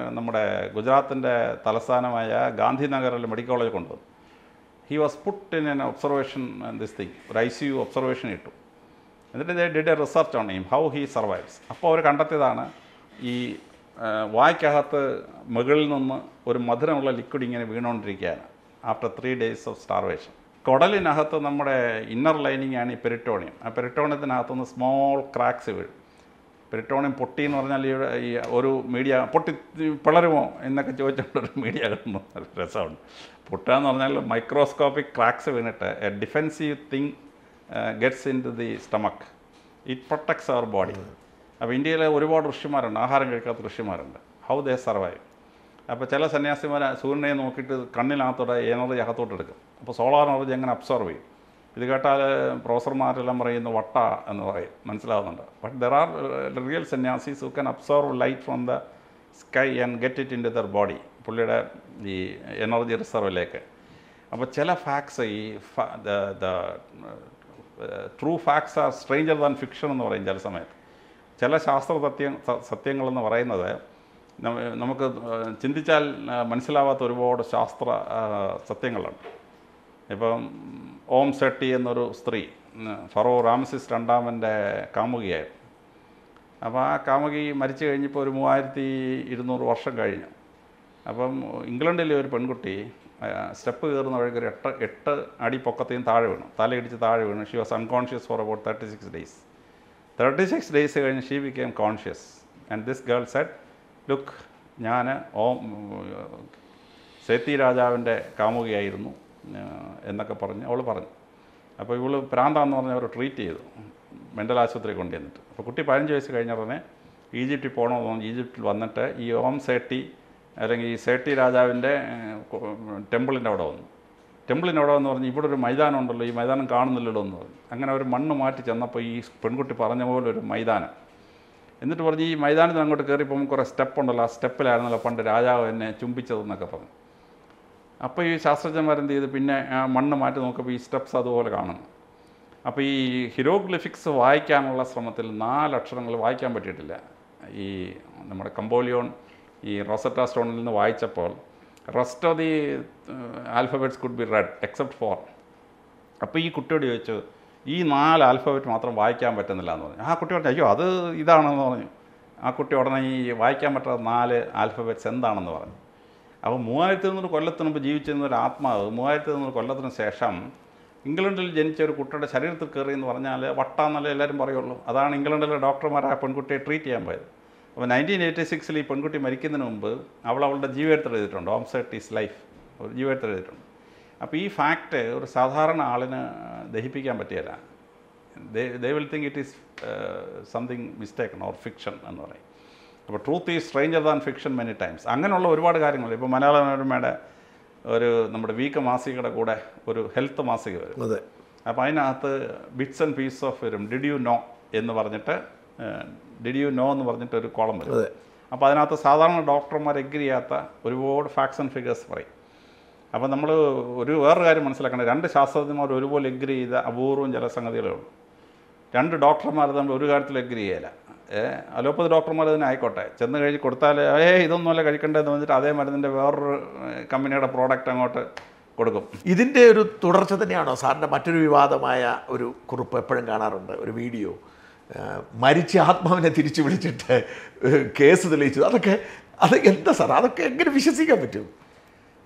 നമ്മുടെ ഗുജറാത്തിന്റെ തലസ്ഥാനമായ ഗാന്ധിനഗറിൽ മെഡിക്കൽ കോളേജ് കൊണ്ടുവന്നു. He was put in an observation this thing ഒരു ഐ സി യു ഒബ്സർവേഷൻ ഇട്ടു. എന്നിട്ട് they did a research on him how he survives അപ്പോൾ അവർ കണ്ടെത്തിയതാണ് ഈ ആ, വായ്ക്കകത്ത് മുകളിൽ നിന്ന് ഒരു മധുരമുള്ള ലിക്വിഡ് ഇങ്ങനെ വീണുകൊണ്ടിരിക്കുകയാണ്. After three days of starvation കുടലിനകത്ത് നമ്മുടെ ഇന്നർ ലൈനിങ് ആണ് ഈ പെരിറ്റോണിയം ആ പെരിറ്റോണിയത്തിനകത്തുനിന്ന് സ്മോൾ ക്രാക്സ് വീഴും. പെരിറ്റോണിയം പൊട്ടി എന്ന് പറഞ്ഞാൽ ഈ ഒരു മീഡിയ പൊട്ടി പിളരുമോ എന്നൊക്കെ ചോദിച്ചുകൊണ്ട് ഒരു മീഡിയ കിട്ടുന്നു നല്ല രസമുണ്ട്. പൊട്ടുക എന്ന് പറഞ്ഞാൽ മൈക്രോസ്കോപ്പിക് ക്രാക്സ് വീണിട്ട് a defensive thing gets in to the stomach it protects our body അപ്പോൾ ഇന്ത്യയിലെ ഒരുപാട് ഋഷിമാരുണ്ട് ആഹാരം കഴിക്കാത്ത ഋഷിമാരുണ്ട്. ഹൗ ദേ സർവൈവ് അപ്പോൾ ചില സന്യാസിമാർ സൂര്യനെ നോക്കിയിട്ട് കണ്ണിനകത്തോടെ എനർജി അകത്തോട്ട് എടുക്കും. അപ്പോൾ സോളാർ എനർജി എങ്ങനെ അബ്സോർവ് ചെയ്യും? ഇത് കേട്ടാൽ പ്രൊഫസർമാരെല്ലാം പറയുന്ന വട്ട എന്ന് പറയും. മനസ്സിലാവുന്നുണ്ട്. But there are real sanyasis who can absorb light from the sky and get it in to their body പുള്ളിയുടെ ഈ എനർജി റിസർവിലേക്ക് അപ്പോൾ ചില ഫാക്ട്സ് ഈ the true facts are stranger than fiction എന്ന് പറയും ചില സമയത്ത്. ചില ശാസ്ത്ര സത്യം സത്യങ്ങളെന്ന് പറയുന്നത് നമുക്ക് ചിന്തിച്ചാൽ മനസ്സിലാവാത്ത ഒരുപാട് ശാസ്ത്ര സത്യങ്ങളുണ്ട്. ഇപ്പം ഓം സെട്ടി എന്നൊരു സ്ത്രീ ഫറോ റാംസിസ് രണ്ടാമന്റെ കാമുകിയായിരുന്നു അപ്പോൾ ആ കാമുകി മരിച്ചു കഴിഞ്ഞപ്പോൾ ഒരു മൂവായിരത്തി ഇരുന്നൂറ് വർഷം കഴിഞ്ഞു. അപ്പം ഇംഗ്ലണ്ടിലെ ഒരു പെൺകുട്ടി സ്റ്റെപ്പ് കയറുന്ന വഴിക്ക് ഒരു എട്ട് എട്ട് അടി പൊക്കത്തെയും താഴെ വീണു. തലയിടിച്ച് താഴെ വീണു. She was unconscious for about thirty six days thirty six days കഴിഞ്ഞ് she became conscious and this girl said look ഞാൻ ഓം സേത്തി രാജാവിന്റെ കാമുകിയായിരുന്നു. എന്നൊക്കെ പറഞ്ഞ് അവൾ പറഞ്ഞു. അപ്പോൾ ഇവൾ പ്രാന്താന്ന് പറഞ്ഞ് അവർ ട്രീറ്റ് ചെയ്തു. മെന്റൽ ആശുപത്രി കൊണ്ടുവന്നിട്ട് അപ്പോൾ കുട്ടി പതിനഞ്ച് വയസ്സ് കഴിഞ്ഞ ഉടനെ ഈജിപ്തിൽ പോകണമെന്ന് തോന്നി ഈജിപ്തിൽ വന്നിട്ട് ഈ ഓം സേട്ടി അല്ലെങ്കിൽ ഈ സേട്ടി രാജാവിന്റെ ടെമ്പിളിന്റെ അവിടെ വന്നു. ടെമ്പിളിന്റെ അവിടെ വന്ന് പറഞ്ഞ് ഇവിടെ ഒരു മൈതാനം ഉണ്ടല്ലോ ഈ മൈതാനം കാണുന്നില്ലല്ലോ എന്ന് പറഞ്ഞു. അങ്ങനെ അവർ മണ്ണ് മാറ്റി ചെന്നപ്പോൾ ഈ പെൺകുട്ടി പറഞ്ഞ പോലെ ഒരു മൈതാനം. എന്നിട്ട് പറഞ്ഞ് ഈ മൈതാനത്തിന് അങ്ങോട്ട് കയറിയപ്പോൾ കുറേ സ്റ്റെപ്പ് ഉണ്ടല്ലോ ആ സ്റ്റെപ്പിലായിരുന്നല്ലോ പണ്ട് രാജാവ് എന്നെ ചുംബിച്ചതെന്നൊക്കെ പറഞ്ഞു. അപ്പോൾ ഈ ശാസ്ത്രജ്ഞന്മാരെന്ത് ചെയ്ത്? പിന്നെ ആ മണ്ണ് മാറ്റി നോക്കുമ്പോൾ ഈ സ്റ്റെപ്സ് അതുപോലെ കാണുന്നു. അപ്പോൾ ഈ ഹിരോഗ്ലിഫിക്സ് വായിക്കാനുള്ള ശ്രമത്തിൽ നാലക്ഷരങ്ങൾ വായിക്കാൻ പറ്റിയിട്ടില്ല. ഈ നമ്മുടെ കമ്പോളിയോൺ ഈ റൊസറ്റ സ്റ്റോണിൽ നിന്ന് വായിച്ചപ്പോൾ rest of the alphabets could be read except for അപ്പോൾ ഈ കുട്ടിയോട് ചോദിച്ചു ഈ നാല് ആൽഫബറ്റ് മാത്രം വായിക്കാൻ പറ്റുന്നില്ല എന്ന് പറഞ്ഞു. ആ കുട്ടി പറഞ്ഞു അയ്യോ അത് ഇതാണെന്ന് പറഞ്ഞു. ആ കുട്ടി ഉടനെ ഈ വായിക്കാൻ പറ്റാത്ത നാല് ആൽഫബറ്റ്സ് എന്താണെന്ന് പറഞ്ഞു. അപ്പോൾ മൂവായിരത്തി ഇരുന്നൂറ് കൊല്ലത്തിന് മുമ്പ് ജീവിച്ചിരുന്ന ഒരു ആത്മാവ് മൂവായിരത്തി ഇരുന്നൂറ് കൊല്ലത്തിന് ശേഷം ഇംഗ്ലണ്ടിൽ ജനിച്ച ഒരു കുട്ടിയുടെ ശരീരത്തിൽ കയറി എന്ന് പറഞ്ഞാൽ വട്ടാന്നല്ലേ എല്ലാവരും പറയുള്ളൂ. അതാണ് ഇംഗ്ലണ്ടിലെ ഡോക്ടർമാർ ആ പെൺകുട്ടിയെ ട്രീറ്റ് ചെയ്യാൻ പോയത്. അപ്പോൾ നയന്റീൻ എയ്റ്റി സിക്സിൽ ഈ പെൺകുട്ടി മരിക്കുന്നതിന് മുമ്പ് അവൾ അവളുടെ ജീവിതത്തിൽ എഴുതിയിട്ടുണ്ട്. Om Sety is life. ഒരു ജീവിതത്തിൽ എഴുതിയിട്ടുണ്ട്. അപ്പോൾ ഈ ഫാക്റ്റ് ഒരു സാധാരണ ആളിന് ദഹിപ്പിക്കാൻ പറ്റിയല്ല they will think it is something mistake or fiction എന്ന് പറയും. അപ്പോൾ truth is stranger than fiction many times അങ്ങനെയുള്ള ഒരുപാട് കാര്യങ്ങൾ. ഇപ്പോൾ മലയാള മനോരമയുടെ ഒരു നമ്മുടെ വീക്ക് മാസികയുടെ കൂടെ ഒരു ഹെൽത്ത് മാസിക വരും. അതെ. അപ്പോൾ അതിനകത്ത് ബിറ്റ്സ് ആൻഡ് പീസ് ഓഫ് വരും. ഡിഡ് യു നോ എന്ന് പറഞ്ഞിട്ട് ഡിഡ് യു നോ എന്ന് പറഞ്ഞിട്ട് ഒരു കോളം വരും. അപ്പോൾ അതിനകത്ത് സാധാരണ ഡോക്ടർമാർ എഗ്രി ചെയ്യാത്ത ഒരുപാട് ഫാക്ട്സ് ആൻഡ് ഫിഗേഴ്സ് പറയും. അപ്പോൾ നമ്മൾ ഒരു വേറൊരു കാര്യം മനസ്സിലാക്കണം രണ്ട് ശാസ്ത്രജ്ഞന്മാർ ഒരുപോലെ എഗ്രി ചെയ്ത അപൂർവം ചില സംഗതികളേ ഉള്ളൂ. രണ്ട് ഡോക്ടർമാർ തമ്മിൽ ഒരു കാര്യത്തിൽ എഗ്രി ചെയ്യില്ല അലോപ്പതി ഡോക്ടർമാർ ഇതിന് ആയിക്കോട്ടെ. ചെന്ന് കഴിഞ്ഞ് കൊടുത്താൽ ഏ ഇതൊന്നുമല്ല കഴിക്കേണ്ടതെന്ന് പറഞ്ഞിട്ട് അതേ മരുന്നിന്റെ വേറൊരു കമ്പനിയുടെ പ്രോഡക്റ്റ് അങ്ങോട്ട് കൊടുക്കും. ഇതിന്റെ ഒരു തുടർച്ച തന്നെയാണോ സാറിന്റെ മറ്റൊരു വിവാദമായ ഒരു കുറിപ്പ് എപ്പോഴും കാണാറുണ്ട്? ഒരു വീഡിയോ. മരിച്ച ആത്മാവിനെ തിരിച്ചു വിളിച്ചിട്ട് കേസ് തെളിയിച്ചു. അതൊക്കെ അത് എന്താ സാർ? അതൊക്കെ എങ്ങനെ വിശ്വസിക്കാൻ പറ്റും?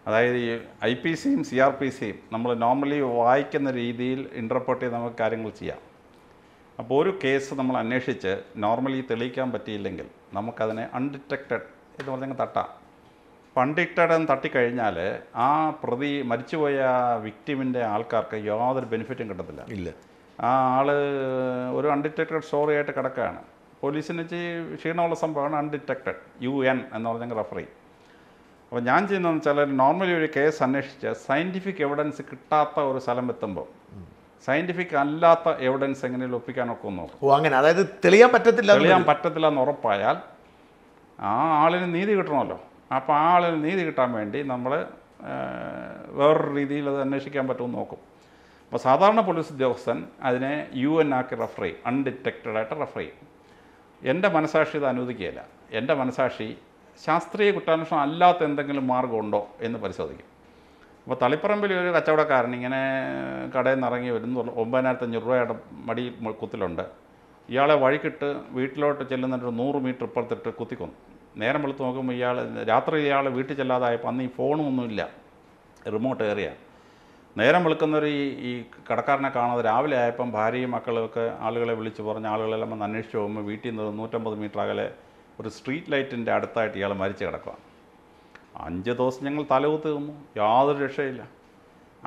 അതായത് ഈ ഐ പി സിയും സി ആർ പി സിയും നമ്മൾ നോർമലി വായിക്കുന്ന രീതിയിൽ ഇന്റർപ്രട്ട് ചെയ്ത് നമുക്ക് കാര്യങ്ങൾ ചെയ്യാം. അപ്പോൾ ഒരു കേസ് നമ്മൾ അന്വേഷിച്ച് നോർമലി തെളിയിക്കാൻ പറ്റിയില്ലെങ്കിൽ നമുക്കതിനെ അൺഡിറ്റക്റ്റഡ് എന്ന് പറഞ്ഞാൽ തട്ടാം. അൺഡിറ്റക്റ്റഡ് എന്ന് തട്ടിക്കഴിഞ്ഞാൽ ആ പ്രതി മരിച്ചുപോയ വിക്ടിമിന്റെ ആൾക്കാർക്ക് യാതൊരു ബെനിഫിറ്റും കിട്ടത്തില്ല. ഇല്ല. ആ ആൾ ഒരു അൺഡിറ്റക്റ്റഡ് സ്റ്റോറി ആയിട്ട് കിടക്കുകയാണ്. പോലീസിന് വെച്ച് ക്ഷീണമുള്ള സംഭവമാണ് അൺഡിറ്റക്റ്റഡ് യു എൻ എന്ന് പറഞ്ഞെങ്കിൽ റെഫർ ചെയ്യും അപ്പോൾ ഞാൻ ചെയ്യുന്നതെന്ന് വെച്ചാൽ നോർമലി ഒരു കേസ് അന്വേഷിച്ച് സയന്റിഫിക് എവിഡൻസ് കിട്ടാത്ത ഒരു സ്ഥലം എത്തുമ്പോൾ സയന്റിഫിക് അല്ലാത്ത എവിഡൻസ് എങ്ങനെയും ഒപ്പിക്കാനൊക്കെ നോക്കും. ഓ അങ്ങനെ. അതായത് തെളിയാൻ പറ്റത്തില്ല എന്ന് തെളിയാൻ പറ്റത്തില്ല എന്ന് ഉറപ്പായാൽ ആ ആളിന് നീതി കിട്ടണമല്ലോ. അപ്പോൾ ആ ആളിന് നീതി കിട്ടാൻ വേണ്ടി നമ്മൾ വേറൊരു രീതിയിൽ അത് അന്വേഷിക്കാൻ പറ്റുമെന്ന് നോക്കും. അപ്പോൾ സാധാരണ പോലീസ് ഉദ്യോഗസ്ഥൻ അതിനെ യു എൻ ആക്കി റെഫർ ചെയ്യും. അൺഡിറ്റക്റ്റഡ് ആയിട്ട് റെഫർ ചെയ്യും. എന്റെ മനസാക്ഷി ഇത് അനുവദിക്കുകയില്ല. എന്റെ മനസാക്ഷി ശാസ്ത്രീയ കുറ്റാന്വേഷണം അല്ലാത്ത എന്തെങ്കിലും മാർഗമുണ്ടോ എന്ന് പരിശോധിക്കും. അപ്പോൾ തളിപ്പറമ്പിൽ ഒരു കച്ചവടക്കാരൻ ഇങ്ങനെ കടയിൽ നിന്ന് ഇറങ്ങി വരുന്നു. ഒമ്പതിനായിരത്തി അഞ്ഞൂറ് രൂപയുടെ മടി കുത്തിലുണ്ട്. ഇയാളെ വഴിക്കിട്ട് വീട്ടിലോട്ട് ചെല്ലുന്നിട്ട് നൂറ് മീറ്റർ ഇപ്പുറത്തിട്ട് കുത്തിക്കൊന്നു. നേരം വെളുത്ത് നോക്കുമ്പോൾ ഇയാൾ രാത്രി ഇയാൾ വീട്ടിൽ ചെല്ലാതായപ്പോൾ അന്ന് ഈ ഫോണും ഒന്നുമില്ല റിമോട്ട് ഏറിയ. നേരം വെളുക്കുന്നൊരു ഈ ഈ കടക്കാരനെ കാണാതെ രാവിലെ ആയപ്പം ഭാര്യയും മക്കളൊക്കെ ആളുകളെ വിളിച്ച് പറഞ്ഞ് ആളുകളെല്ലാം വന്ന് അന്വേഷിച്ച് പോകുമ്പോൾ വീട്ടിൽ നിന്ന് നൂറ്റമ്പത് മീറ്റർ അകലെ ഒരു സ്ട്രീറ്റ് ലൈറ്റിന്റെ അടുത്തായിട്ട് ഇയാൾ മരിച്ച് കിടക്കുക അഞ്ച് ദിവസം ഞങ്ങൾ തലകുത്ത് നിന്നു. യാതൊരു രക്ഷയില്ല.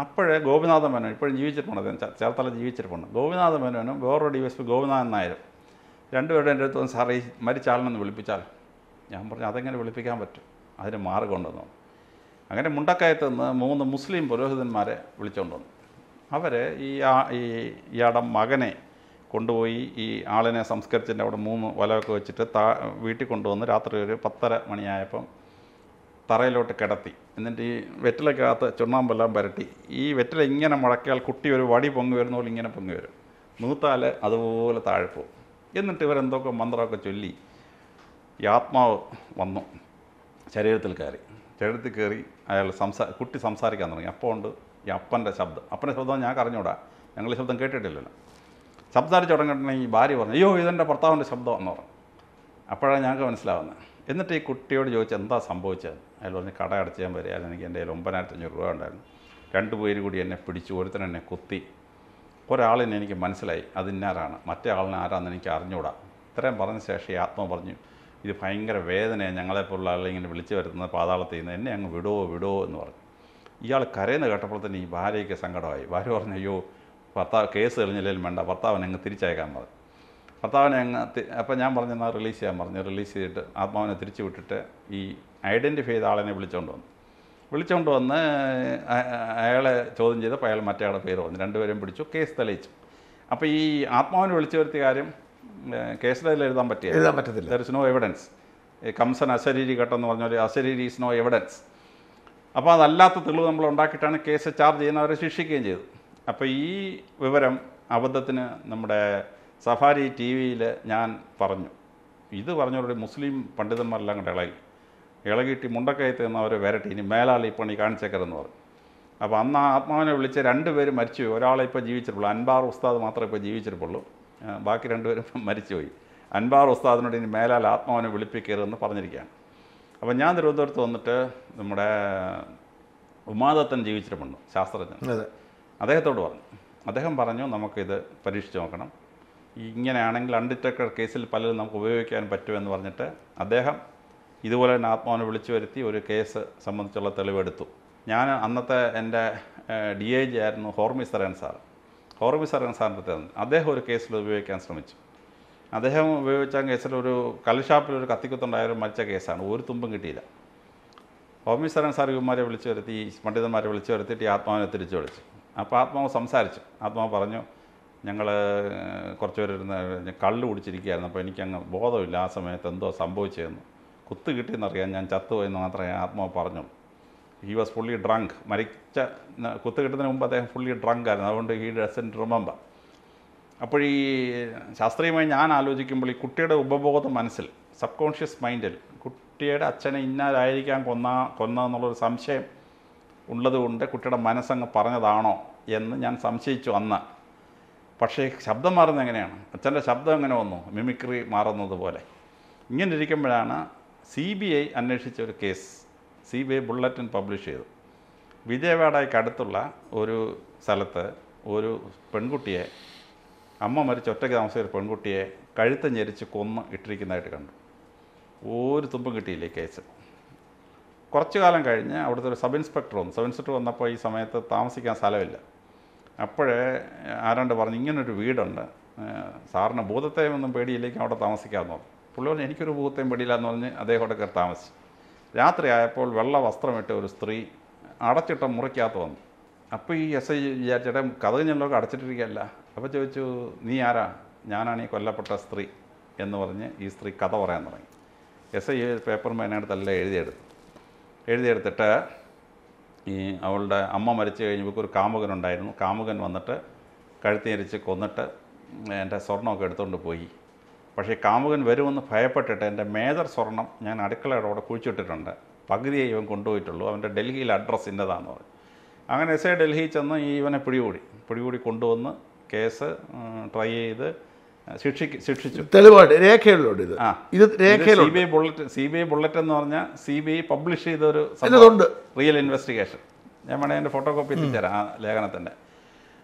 അപ്പോഴേ ഗോപിനാഥ മേനോൻ ഇപ്പോഴും ജീവിച്ചിട്ടുണ്ട് ചേർത്തല ജീവിച്ചിട്ടുണ്ട് ഗോപിനാഥ മേനോനും വേറൊരു ഡി എസ് പി ഗോപിനാഥൻ നായരും. രണ്ടുപേരുടെ എന്റെ അടുത്ത് സാറേ ഈ മരിച്ചാളിനൊന്ന് വിളിപ്പിച്ചാൽ. ഞാൻ പറഞ്ഞു അതെങ്ങനെ വിളിപ്പിക്കാൻ പറ്റും? അതിന് മാർഗമുണ്ടെന്ന് അങ്ങനെ മുണ്ടക്കയത്ത് നിന്ന് മൂന്ന് മുസ്ലിം പുരോഹിതന്മാരെ വിളിച്ചുകൊണ്ട് വന്നു. അവർ ഈ ആ- ഈ ഇയാടം മകനെ കൊണ്ടുപോയി ഈ ആളിനെ സംസ്കരിച്ചിട്ട് അവിടെ മൂന്ന് വലമൊക്കെ വെച്ചിട്ട് താ വീട്ടിൽ കൊണ്ടുവന്ന് രാത്രി ഒരു പത്തര മണിയായപ്പം തറയിലോട്ട് കിടത്തി. എന്നിട്ട് ഈ വെറ്റിലക്കകത്ത് ചുണ്ണാമ്പെല്ലാം പുരട്ടി. ഈ വെറ്റില ഇങ്ങനെ മുഴക്കിയാൽ കുട്ടി ഒരു വടി പൊങ്ങി വരുന്ന പോലെ ഇങ്ങനെ പൊങ്ങി വരും. നൂത്താൽ അതുപോലെ താഴെ പോകും. എന്നിട്ട് ഇവരെന്തൊക്കെ മന്ത്രമൊക്കെ ചൊല്ലി ഈ ആത്മാവ് വന്നു. ശരീരത്തിൽ കയറി. ശരീരത്തിൽ കയറി അയാൾ സംസാ കുട്ടി സംസാരിക്കാൻ തുടങ്ങി. അപ്പോൾ ഉണ്ട് ഈ അപ്പന്റെ ശബ്ദം. അപ്പന്റെ ശബ്ദം ഞാൻ അറിഞ്ഞൂടാ. ഞങ്ങൾ ശബ്ദം കേട്ടിട്ടില്ലല്ലോ. സംസാരിച്ച് തുടങ്ങിയിട്ടുണ്ടെങ്കിൽ ഈ ഭാര്യ പറഞ്ഞു അയ്യോ ഇതെന്റെ ഭർത്താവിന്റെ ശബ്ദം എന്ന് പറഞ്ഞു. അപ്പോഴാണ് ഞങ്ങൾക്ക് മനസ്സിലാവുന്നത്. എന്നിട്ട് ഈ കുട്ടിയോട് ചോദിച്ചാൽ എന്താ സംഭവിച്ചത് അയാൾ പറഞ്ഞ് കട അടച്ച് ഞാൻ വരിക എനിക്ക് എന്റെ കയ്യിൽ ഒമ്പതിനായിരത്തി അഞ്ഞൂറ് രൂപ ഉണ്ടായിരുന്നു. രണ്ട് പേര് കൂടി എന്നെ പിടിച്ചു ഒരുത്തൻ എന്നെ കുത്തി. ഒരാളിനെ എനിക്ക് മനസ്സിലായി. അതിന്നാരാണ് മറ്റേ ആളിനെ ആരാന്ന് എനിക്ക് അറിഞ്ഞുകൂടാ ഇത്രയും പറഞ്ഞ ശേഷം ഈ ആത്മ പറഞ്ഞു ഇത് ഭയങ്കര വേദനയാണ് ഞങ്ങളെപ്പോലുള്ള ആളെ ഇങ്ങനെ വിളിച്ചു വരുത്തുന്ന പാതാളത്തിൽ നിന്ന് എന്നെ അങ്ങ് വിടുവോ വിടുവോ എന്ന് പറഞ്ഞു. ഇയാൾ കരയുന്ന കേട്ടപ്പോൾ തന്നെ ഈ ഭാര്യയ്ക്ക് സങ്കടമായി. ഭാര്യ പറഞ്ഞു അയ്യോ ഭർത്താവ് കേസ് തെളിഞ്ഞില്ലെങ്കിലും വേണ്ട. ഭർത്താവിനെ അങ്ങ് തിരിച്ചയക്കാൻ പറഞ്ഞു. ഭർത്താവിനെ അങ്ങ് അപ്പം ഞാൻ പറഞ്ഞെന്നാൽ റിലീസ് ചെയ്യാൻ പറഞ്ഞു. റിലീസ് ചെയ്തിട്ട് ആത്മാവിനെ തിരിച്ചു വിട്ടിട്ട് ഈ ഐഡന്റിഫൈ ചെയ്ത ആളിനെ വിളിച്ചുകൊണ്ട് വന്നു. വിളിച്ചുകൊണ്ട് വന്ന് അയാളെ ചോദ്യം ചെയ്തപ്പോൾ അയാൾ മറ്റേ ആളുടെ പേര് പറഞ്ഞു. രണ്ടുപേരും പിടിച്ചു. കേസ് തെളിയിച്ചു. അപ്പോൾ ഈ ആത്മാവിനെ വിളിച്ചു വരുത്തിയ കാര്യം കേസിൽ എഴുതാൻ പറ്റിയ എഴുതാൻ പറ്റത്തില്ല. ദർ ഇസ് നോ എവിഡൻസ് കംസൻ അശരീരി ഘട്ടം എന്ന് പറഞ്ഞ പോലെ അശരീരി ഇസ് നോ എവിഡൻസ് അപ്പോൾ അതല്ലാത്ത തെളിവ് നമ്മൾ ഉണ്ടാക്കിയിട്ടാണ് കേസ് ചാർജ് ചെയ്യുന്നവരെ ശിക്ഷിക്കുകയും ചെയ്തു അപ്പോൾ ഈ വിവരം അബദ്ധത്തിന് നമ്മുടെ സഫാരി ടി വിയിൽ ഞാൻ പറഞ്ഞു. ഇത് പറഞ്ഞവരുടെ മുസ്ലിം പണ്ഡിതന്മാരെല്ലാം കൂടെ ഇളകി. ഇളകിയിട്ട് മുണ്ടക്കയത്ത് നിന്ന് അവരെ വരട്ടി. ഇനി മേലാളി ഈ പണി കാണിച്ചേക്കരെന്ന് പറഞ്ഞു. അപ്പോൾ അന്ന് ആ ആത്മാവിനെ വിളിച്ച് രണ്ടുപേരും മരിച്ചു ഒരാളെ ഇപ്പോൾ ജീവിച്ചിട്ടുള്ളൂ. അൻബാർ ഉസ്താദ് മാത്രമേ ഇപ്പോൾ ജീവിച്ചിട്ടുള്ളൂ. ബാക്കി രണ്ടുപേരും മരിച്ചുപോയി. അൻബാർ ഉസ്താദിനോട് ഇനി മേലാൽ ആത്മാവിനെ വിളിപ്പിക്കരുതെന്ന് പറഞ്ഞിരിക്കുകയാണ്. അപ്പോൾ ഞാൻ തിരുവനന്തപുരത്ത് വന്നിട്ട് നമ്മുടെ ഉമാദത്തൻ ജീവിച്ചിട്ടുമുണ്ട് ശാസ്ത്രജ്ഞൻ. അദ്ദേഹത്തോട് പറഞ്ഞു. അദ്ദേഹം പറഞ്ഞു നമുക്കിത് പരീക്ഷിച്ച് നോക്കണം. ഇങ്ങനെയാണെങ്കിൽ അൺഡിറ്റക്റ്റഡ് കേസിൽ പലരും നമുക്ക് ഉപയോഗിക്കാൻ പറ്റുമെന്ന് പറഞ്ഞിട്ട് അദ്ദേഹം ഇതുപോലെ തന്നെ ആത്മാവിനെ വിളിച്ചു വരുത്തി ഒരു കേസ് സംബന്ധിച്ചുള്ള തെളിവെടുത്തു. ഞാൻ അന്നത്തെ എന്റെ ഡി ഐ ജി ആയിരുന്നു ഹോർമി സരൻ സാർ. ഹോർമി സരൻ സാറിന്റെ അടുത്ത് അദ്ദേഹം ഒരു കേസിൽ ഉപയോഗിക്കാൻ ശ്രമിച്ചു. അദ്ദേഹം ഉപയോഗിച്ച കേസിൽ ഒരു കൽഷാപ്പിൽ ഒരു കത്തിക്കുത്തുണ്ടായാലും മരിച്ച കേസാണ്. ഒരു തുമ്പും കിട്ടിയില്ല. ഹോമി സരൻ സാർ ഇവന്മാരെ വിളിച്ചു വരുത്തി പണ്ഡിതന്മാരെ വിളിച്ചു വരുത്തിയിട്ട് ഈ ആത്മാവിനെ തിരിച്ചു വിളിച്ചു. അപ്പോൾ ആത്മാവ് സംസാരിച്ചു. ആത്മാവ് പറഞ്ഞു ഞങ്ങൾ കുറച്ച് പേരിരുന്ന് കള്ള് കുടിച്ചിരിക്കുകയായിരുന്നു. അപ്പോൾ എനിക്കങ്ങ് ബോധമില്ല. ആ സമയത്ത് എന്തോ സംഭവിച്ചതെന്ന് കുത്ത് കിട്ടിയെന്നറിയാൻ ഞാൻ ചത്തുപോയെന്ന് മാത്രമേ ആത്മാവ് പറഞ്ഞുള്ളൂ. ഹി വാസ് ഫുള്ളി ഡ്രങ്ക് മരിച്ച കുത്ത് കിട്ടുന്നതിന് മുമ്പ് അദ്ദേഹം ഫുള്ളി ഡ്രങ്ക് ആയിരുന്നു. അതുകൊണ്ട് ഹി ഡസൻ റിമെമ്പർ അപ്പോൾ ഈ ശാസ്ത്രീയമായി ഞാൻ ആലോചിക്കുമ്പോൾ ഈ കുട്ടിയുടെ ഉപബോധ മനസ്സിൽ സബ് കോൺഷ്യസ് മൈൻഡിൽ കുട്ടിയുടെ അച്ഛനെ ഇന്നാരായിരിക്കാൻ കൊന്ന കൊന്നതെന്നുള്ളൊരു സംശയം ഉള്ളതുകൊണ്ട് കുട്ടിയുടെ മനസ്സങ്ങ് പറഞ്ഞതാണോ എന്ന് ഞാൻ സംശയിച്ചു അന്ന്. പക്ഷേ ശബ്ദം മാറുന്നത് എങ്ങനെയാണ്? അച്ഛന്റെ ശബ്ദം എങ്ങനെ വന്നു? മിമിക്രി മാറുന്നത് പോലെ. ഇങ്ങനെ ഇരിക്കുമ്പോഴാണ് സി ബി ഐ അന്വേഷിച്ച ഒരു case C B I bulletin publish ചെയ്തു. വിജയവാഡയ്ക്ക് അടുത്തുള്ള ഒരു സ്ഥലത്ത് ഒരു പെൺകുട്ടിയെ അമ്മ മരിച്ച ഒറ്റയ്ക്ക് താമസിച്ച ഒരു പെൺകുട്ടിയെ കഴുത്ത് ഞെരിച്ച് കൊന്ന് ഇട്ടിരിക്കുന്നതായിട്ട് കണ്ടു. ഒരു തുമ്പും കിട്ടിയില്ല കേസ്. കുറച്ചു കാലം കഴിഞ്ഞ് അവിടുത്തെ ഒരു സബ് ഇൻസ്പെക്ടർ വന്നു. സബ് ഇൻസ്പെക്ടർ വന്നപ്പോൾ ഈ സമയത്ത് താമസിക്കാൻ സ്ഥലമില്ല. അപ്പോഴേ ആരാണ്ട് പറഞ്ഞു ഇങ്ങനൊരു വീടുണ്ട്. സാറിന് ഭൂതത്തെ ഒന്നും പേടിയില്ലെങ്കിൽ അവിടെ താമസിക്കാമെന്ന് പുള്ളി പറഞ്ഞു എനിക്കൊരു ഭൂതത്തെയും പിടിയില്ല എന്ന് പറഞ്ഞ് അദ്ദേഹം കയറി താമസിച്ചു. രാത്രി ആയപ്പോൾ വെള്ള വസ്ത്രമിട്ട ഒരു സ്ത്രീ അടച്ചിട്ട മുറിക്കകത്ത് വന്നു. അപ്പോൾ ഈ എസ് ഐ വിചാരിച്ചേട്ടൻ കഥ ഞങ്ങളൊക്കെ അടച്ചിട്ടിരിക്കുകയല്ല. അപ്പോൾ ചോദിച്ചു നീ ആരാ? ഞാനാണ് ഈ കൊല്ലപ്പെട്ട സ്ത്രീ. എന്ന് പറഞ്ഞ് ഈ സ്ത്രീ കഥ പറയാൻ തുടങ്ങി. എസ് ഐ പേപ്പർ മേനടുത്തെല്ലാം എഴുതിയെടുത്തു. എഴുതിയെടുത്തിട്ട് ഈ അവളുടെ അമ്മ മരിച്ചു കഴിഞ്ഞപ്പോൾ ഒരു കാമുകനുണ്ടായിരുന്നു. കാമുകൻ വന്നിട്ട് കഴുത്തിരിച്ച് കൊന്നിട്ട് എന്റെ സ്വർണമൊക്കെ എടുത്തുകൊണ്ട് പോയി. പക്ഷേ കാമുകൻ വരുമെന്ന് ഭയപ്പെട്ടിട്ട് എന്റെ മേജർ സ്വർണം ഞാൻ അടുക്കളയുടെ അവിടെ കുഴിച്ചിട്ടിട്ടുണ്ട്. പകുതിയെ ഇവൻ കൊണ്ടുപോയിട്ടുള്ളൂ. അവന്റെ ഡൽഹിയിൽ അഡ്രസ്സ് ഇന്നതാന്ന് പറഞ്ഞു. അങ്ങനെ എസ് ഐ ഡൽഹിയിൽ ചെന്ന് ഈ ഇവനെ പിടികൂടി. പിടികൂടി കൊണ്ടുവന്ന് കേസ് ട്രൈ ചെയ്ത് ശിക്ഷിക്ക് ശിക്ഷിച്ചു. തെളിവാണ് രേഖയിലുണ്ട് ഇത്. ആ. ഇത് C B I bullet C B I bullet എന്ന് പറഞ്ഞാൽ സി ബി ഐ പബ്ലിഷ് ചെയ്തൊരു ഇതിലുണ്ട്. റിയൽ ഇൻവെസ്റ്റിഗേഷൻ ഞാൻ വേണേൽ എന്റെ ഫോട്ടോ കോപ്പി എത്തിച്ചേരാം ആ ലേഖനത്തിന്റെ.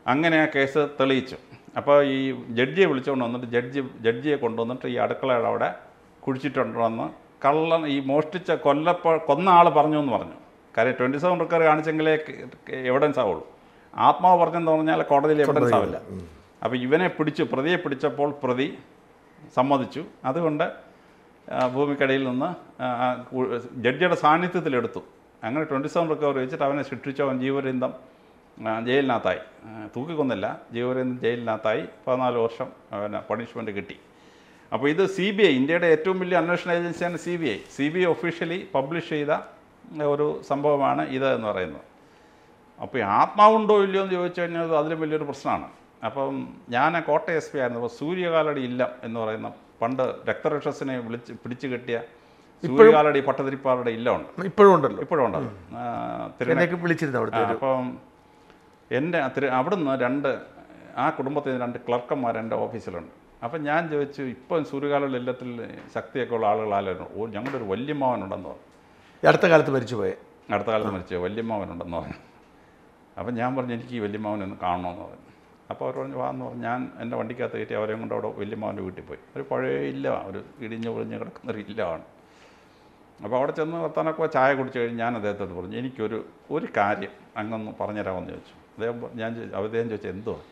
അങ്ങനെ ആ കേസ് തെളിയിച്ചു. അപ്പോൾ ഈ ജഡ്ജിയെ വിളിച്ചുകൊണ്ട് വന്നിട്ട് ജഡ്ജി ജഡ്ജിയെ കൊണ്ടുവന്നിട്ട് ഈ അടുക്കളയുടെ അവിടെ കുഴിച്ചിട്ടുണ്ടെന്ന് കള്ളൻ ഈ മോഷ്ടിച്ച കൊല്ലപ്പോൾ കൊന്ന ആൾ പറഞ്ഞു എന്ന് പറഞ്ഞു. കാര്യം ട്വന്റി സെവൻ റിക്കർ കാണിച്ചെങ്കിലേ എവിഡൻസ് ആവുള്ളൂ. ആത്മാവ് പറഞ്ഞെന്ന് പറഞ്ഞാൽ കോടതിയിൽ എവിഡൻസ് ആവില്ല. അപ്പോൾ ഇവനെ പിടിച്ചു പ്രതിയെ പിടിച്ചപ്പോൾ പ്രതി സമ്മതിച്ചു. അതുകൊണ്ട് ഭൂമിക്കടയിൽ നിന്ന് ജഡ്ജിയുടെ സാന്നിധ്യത്തിലെടുത്തു. അങ്ങനെ ട്വന്റി സെവൻ റിക്കവറി വെച്ചിട്ട് അവനെ ശിക്ഷിച്ചു അവൻ ജയിലിനകത്തായി. തൂക്കിക്കൊന്നില്ല. ജീവരേന്ദ്രൻ ജയിലിനകത്തായി. പതിനാല് വർഷം പിന്നെ പണിഷ്മെന്റ് കിട്ടി. അപ്പോൾ ഇത് സി ബി ഐ ഇന്ത്യയുടെ ഏറ്റവും വലിയ അന്വേഷണ ഏജൻസിയാണ് C B I C B I officially publish ചെയ്ത ഒരു സംഭവമാണ് ഇത് എന്ന് പറയുന്നത്. അപ്പോൾ ഈ ആത്മാവുണ്ടോ ഇല്ലയോ എന്ന് ചോദിച്ചു കഴിഞ്ഞാൽ അത് അതിലും വലിയൊരു പ്രശ്നമാണ്. അപ്പം ഞാൻ കോട്ടയം എസ് പി ആയിരുന്നു. അപ്പോൾ സൂര്യകാലടി ഇല്ല എന്ന് പറയുന്ന പണ്ട് രക്തരക്ഷസിനെ വിളിച്ച് പിടിച്ചു കെട്ടിയ സൂര്യകാലടി പട്ടതിരിപ്പാറുടെ ഇല്ലമുണ്ട് ഇപ്പോഴും ഉണ്ടല്ലോ. ഇപ്പോഴും ഉണ്ടല്ലോ വിളിച്ചിരുന്നു അപ്പം എന്റെ അത്ര അവിടുന്ന് രണ്ട് ആ കുടുംബത്തിൽ നിന്ന് രണ്ട് ക്ലർക്കന്മാർ എന്റെ ഓഫീസിലുണ്ട്. അപ്പം ഞാൻ ചോദിച്ചു ഇപ്പം സൂര്യകാലുള്ള എല്ലാത്തിൽ ശക്തിയൊക്കെ ഉള്ള ആളുകളാലും ഓ ഞങ്ങളുടെ ഒരു വല്യമ്മാവനുണ്ടെന്ന് പറഞ്ഞു. അടുത്ത കാലത്ത് മരിച്ചു പോയി അടുത്ത കാലത്ത് മരിച്ചു വല്യമ്മാവനുണ്ടെന്ന് പറഞ്ഞു. അപ്പം ഞാൻ പറഞ്ഞു എനിക്ക് ഈ വല്യമ്മാവനൊന്ന് കാണണമെന്ന് പറഞ്ഞു. അപ്പോൾ അവർ പറഞ്ഞു വാന്ന് പറഞ്ഞു. ഞാൻ എന്റെ വണ്ടിക്കകത്ത് കയറ്റി അവരെയും കൊണ്ട് അവിടെ വല്യമ്മാവന്റെ വീട്ടിൽ പോയി. ഒരു പഴയ ഇല്ല ഒരു ഇടിഞ്ഞ് പൊളിഞ്ഞ് കിടക്കുന്ന ഒരു ഇല്ലമാണ് അപ്പോൾ അവിടെ ചെന്ന് വർത്താനൊക്കെ ചായ കുടിച്ച് കഴിഞ്ഞ് ഞാൻ അദ്ദേഹത്തോട് പറഞ്ഞു എനിക്കൊരു ഒരു കാര്യം അങ്ങൊന്ന് പറഞ്ഞുതരാമെന്ന് ചോദിച്ചു. അദ്ദേഹം ഞാൻ അദ്ദേഹം ചോദിച്ചു എന്തോ?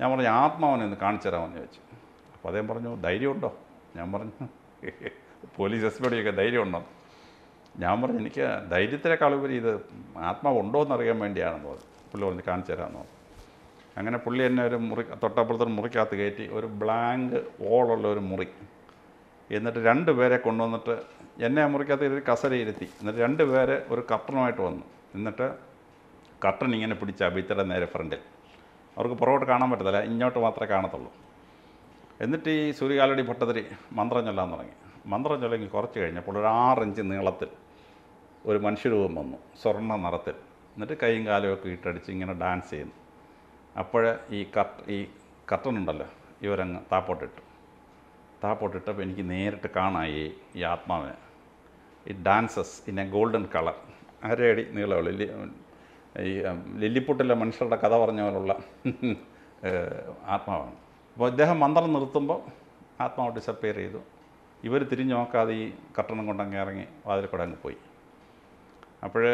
ഞാൻ പറഞ്ഞു ആത്മാവനെ ഒന്ന് കാണിച്ചു തരാമെന്ന് ചോദിച്ചു. അപ്പോൾ അദ്ദേഹം പറഞ്ഞു ധൈര്യമുണ്ടോ? ഞാൻ പറഞ്ഞു പോലീസ് എസ് പിയുടെയൊക്കെ ധൈര്യമുണ്ടോ? ഞാൻ പറഞ്ഞു എനിക്ക് ധൈര്യത്തിനേക്കാൾ ഉപരി ഇത് ആത്മാവുണ്ടോ എന്നറിയാൻ വേണ്ടിയാണെന്ന് പറഞ്ഞു. പുള്ളി പറഞ്ഞ് കാണിച്ചു തരാമെന്ന് പറഞ്ഞു. അങ്ങനെ പുള്ളി എന്നെ ഒരു മുറി തൊട്ടപ്പുറത്തൊരു മുറിക്കകത്ത് കയറ്റി ഒരു ബ്ലാങ്ക് വോളുള്ള ഒരു മുറി. എന്നിട്ട് രണ്ട് പേരെ കൊണ്ടുവന്നിട്ട് എന്നെ മുറിക്കകത്ത് ഒരു കസരയിരുത്തി എന്നിട്ട് രണ്ട് പേരെ ഒരു കർട്ടനുമായിട്ട് വന്നു. എന്നിട്ട് കർട്ടൻ ഇങ്ങനെ പിടിച്ച ഭിത്തിയുടെ നേരെ ഫ്രണ്ടിൽ. അവർക്ക് പുറകോട്ട് കാണാൻ പറ്റത്തില്ല ഇങ്ങോട്ട് മാത്രമേ കാണത്തുള്ളൂ. എന്നിട്ട് ഈ സൂര്യകാലടി ഭട്ടതിരി മന്ത്രം ചൊല്ലാൻ തുടങ്ങി. മന്ത്രം ചൊല്ലി കുറച്ച് കഴിഞ്ഞപ്പോൾ ഒരു ആറിഞ്ച് നീളത്തിൽ ഒരു മനുഷ്യരൂപം വന്നു സ്വർണ നിറത്തിൽ. എന്നിട്ട് കൈയും കാലും ഒക്കെ ഇട്ടടിച്ച് ഇങ്ങനെ ഡാൻസ് ചെയ്യുന്നു. അപ്പോഴേ ഈ കട്ട് ഈ കർട്ടൻ ഉണ്ടല്ലോ ഇവരങ്ങ് താപ്പോട്ടിട്ടു. താപ്പോട്ടിട്ടപ്പോൾ എനിക്ക് നേരിട്ട് കാണായി ഈ ആത്മാവിനെ. ഈ dances in a golden colour. അരയടി നീളമുള്ള ഈ ലില്ലിപ്പുട്ടിലെ മനുഷ്യരുടെ കഥ പറഞ്ഞ പോലുള്ള ആത്മാവാണ്. അപ്പോൾ ഇദ്ദേഹം മന്ത്രം നിർത്തുമ്പോൾ ആത്മാവ് ഡിസപ്പിയർ ചെയ്തു. ഇവർ തിരിഞ്ഞു നോക്കാതെ ഈ കട്ടണം കൊണ്ടങ്ങ് ഇറങ്ങി വാതിൽ കൂടെ അങ്ങ് പോയി. അപ്പോൾ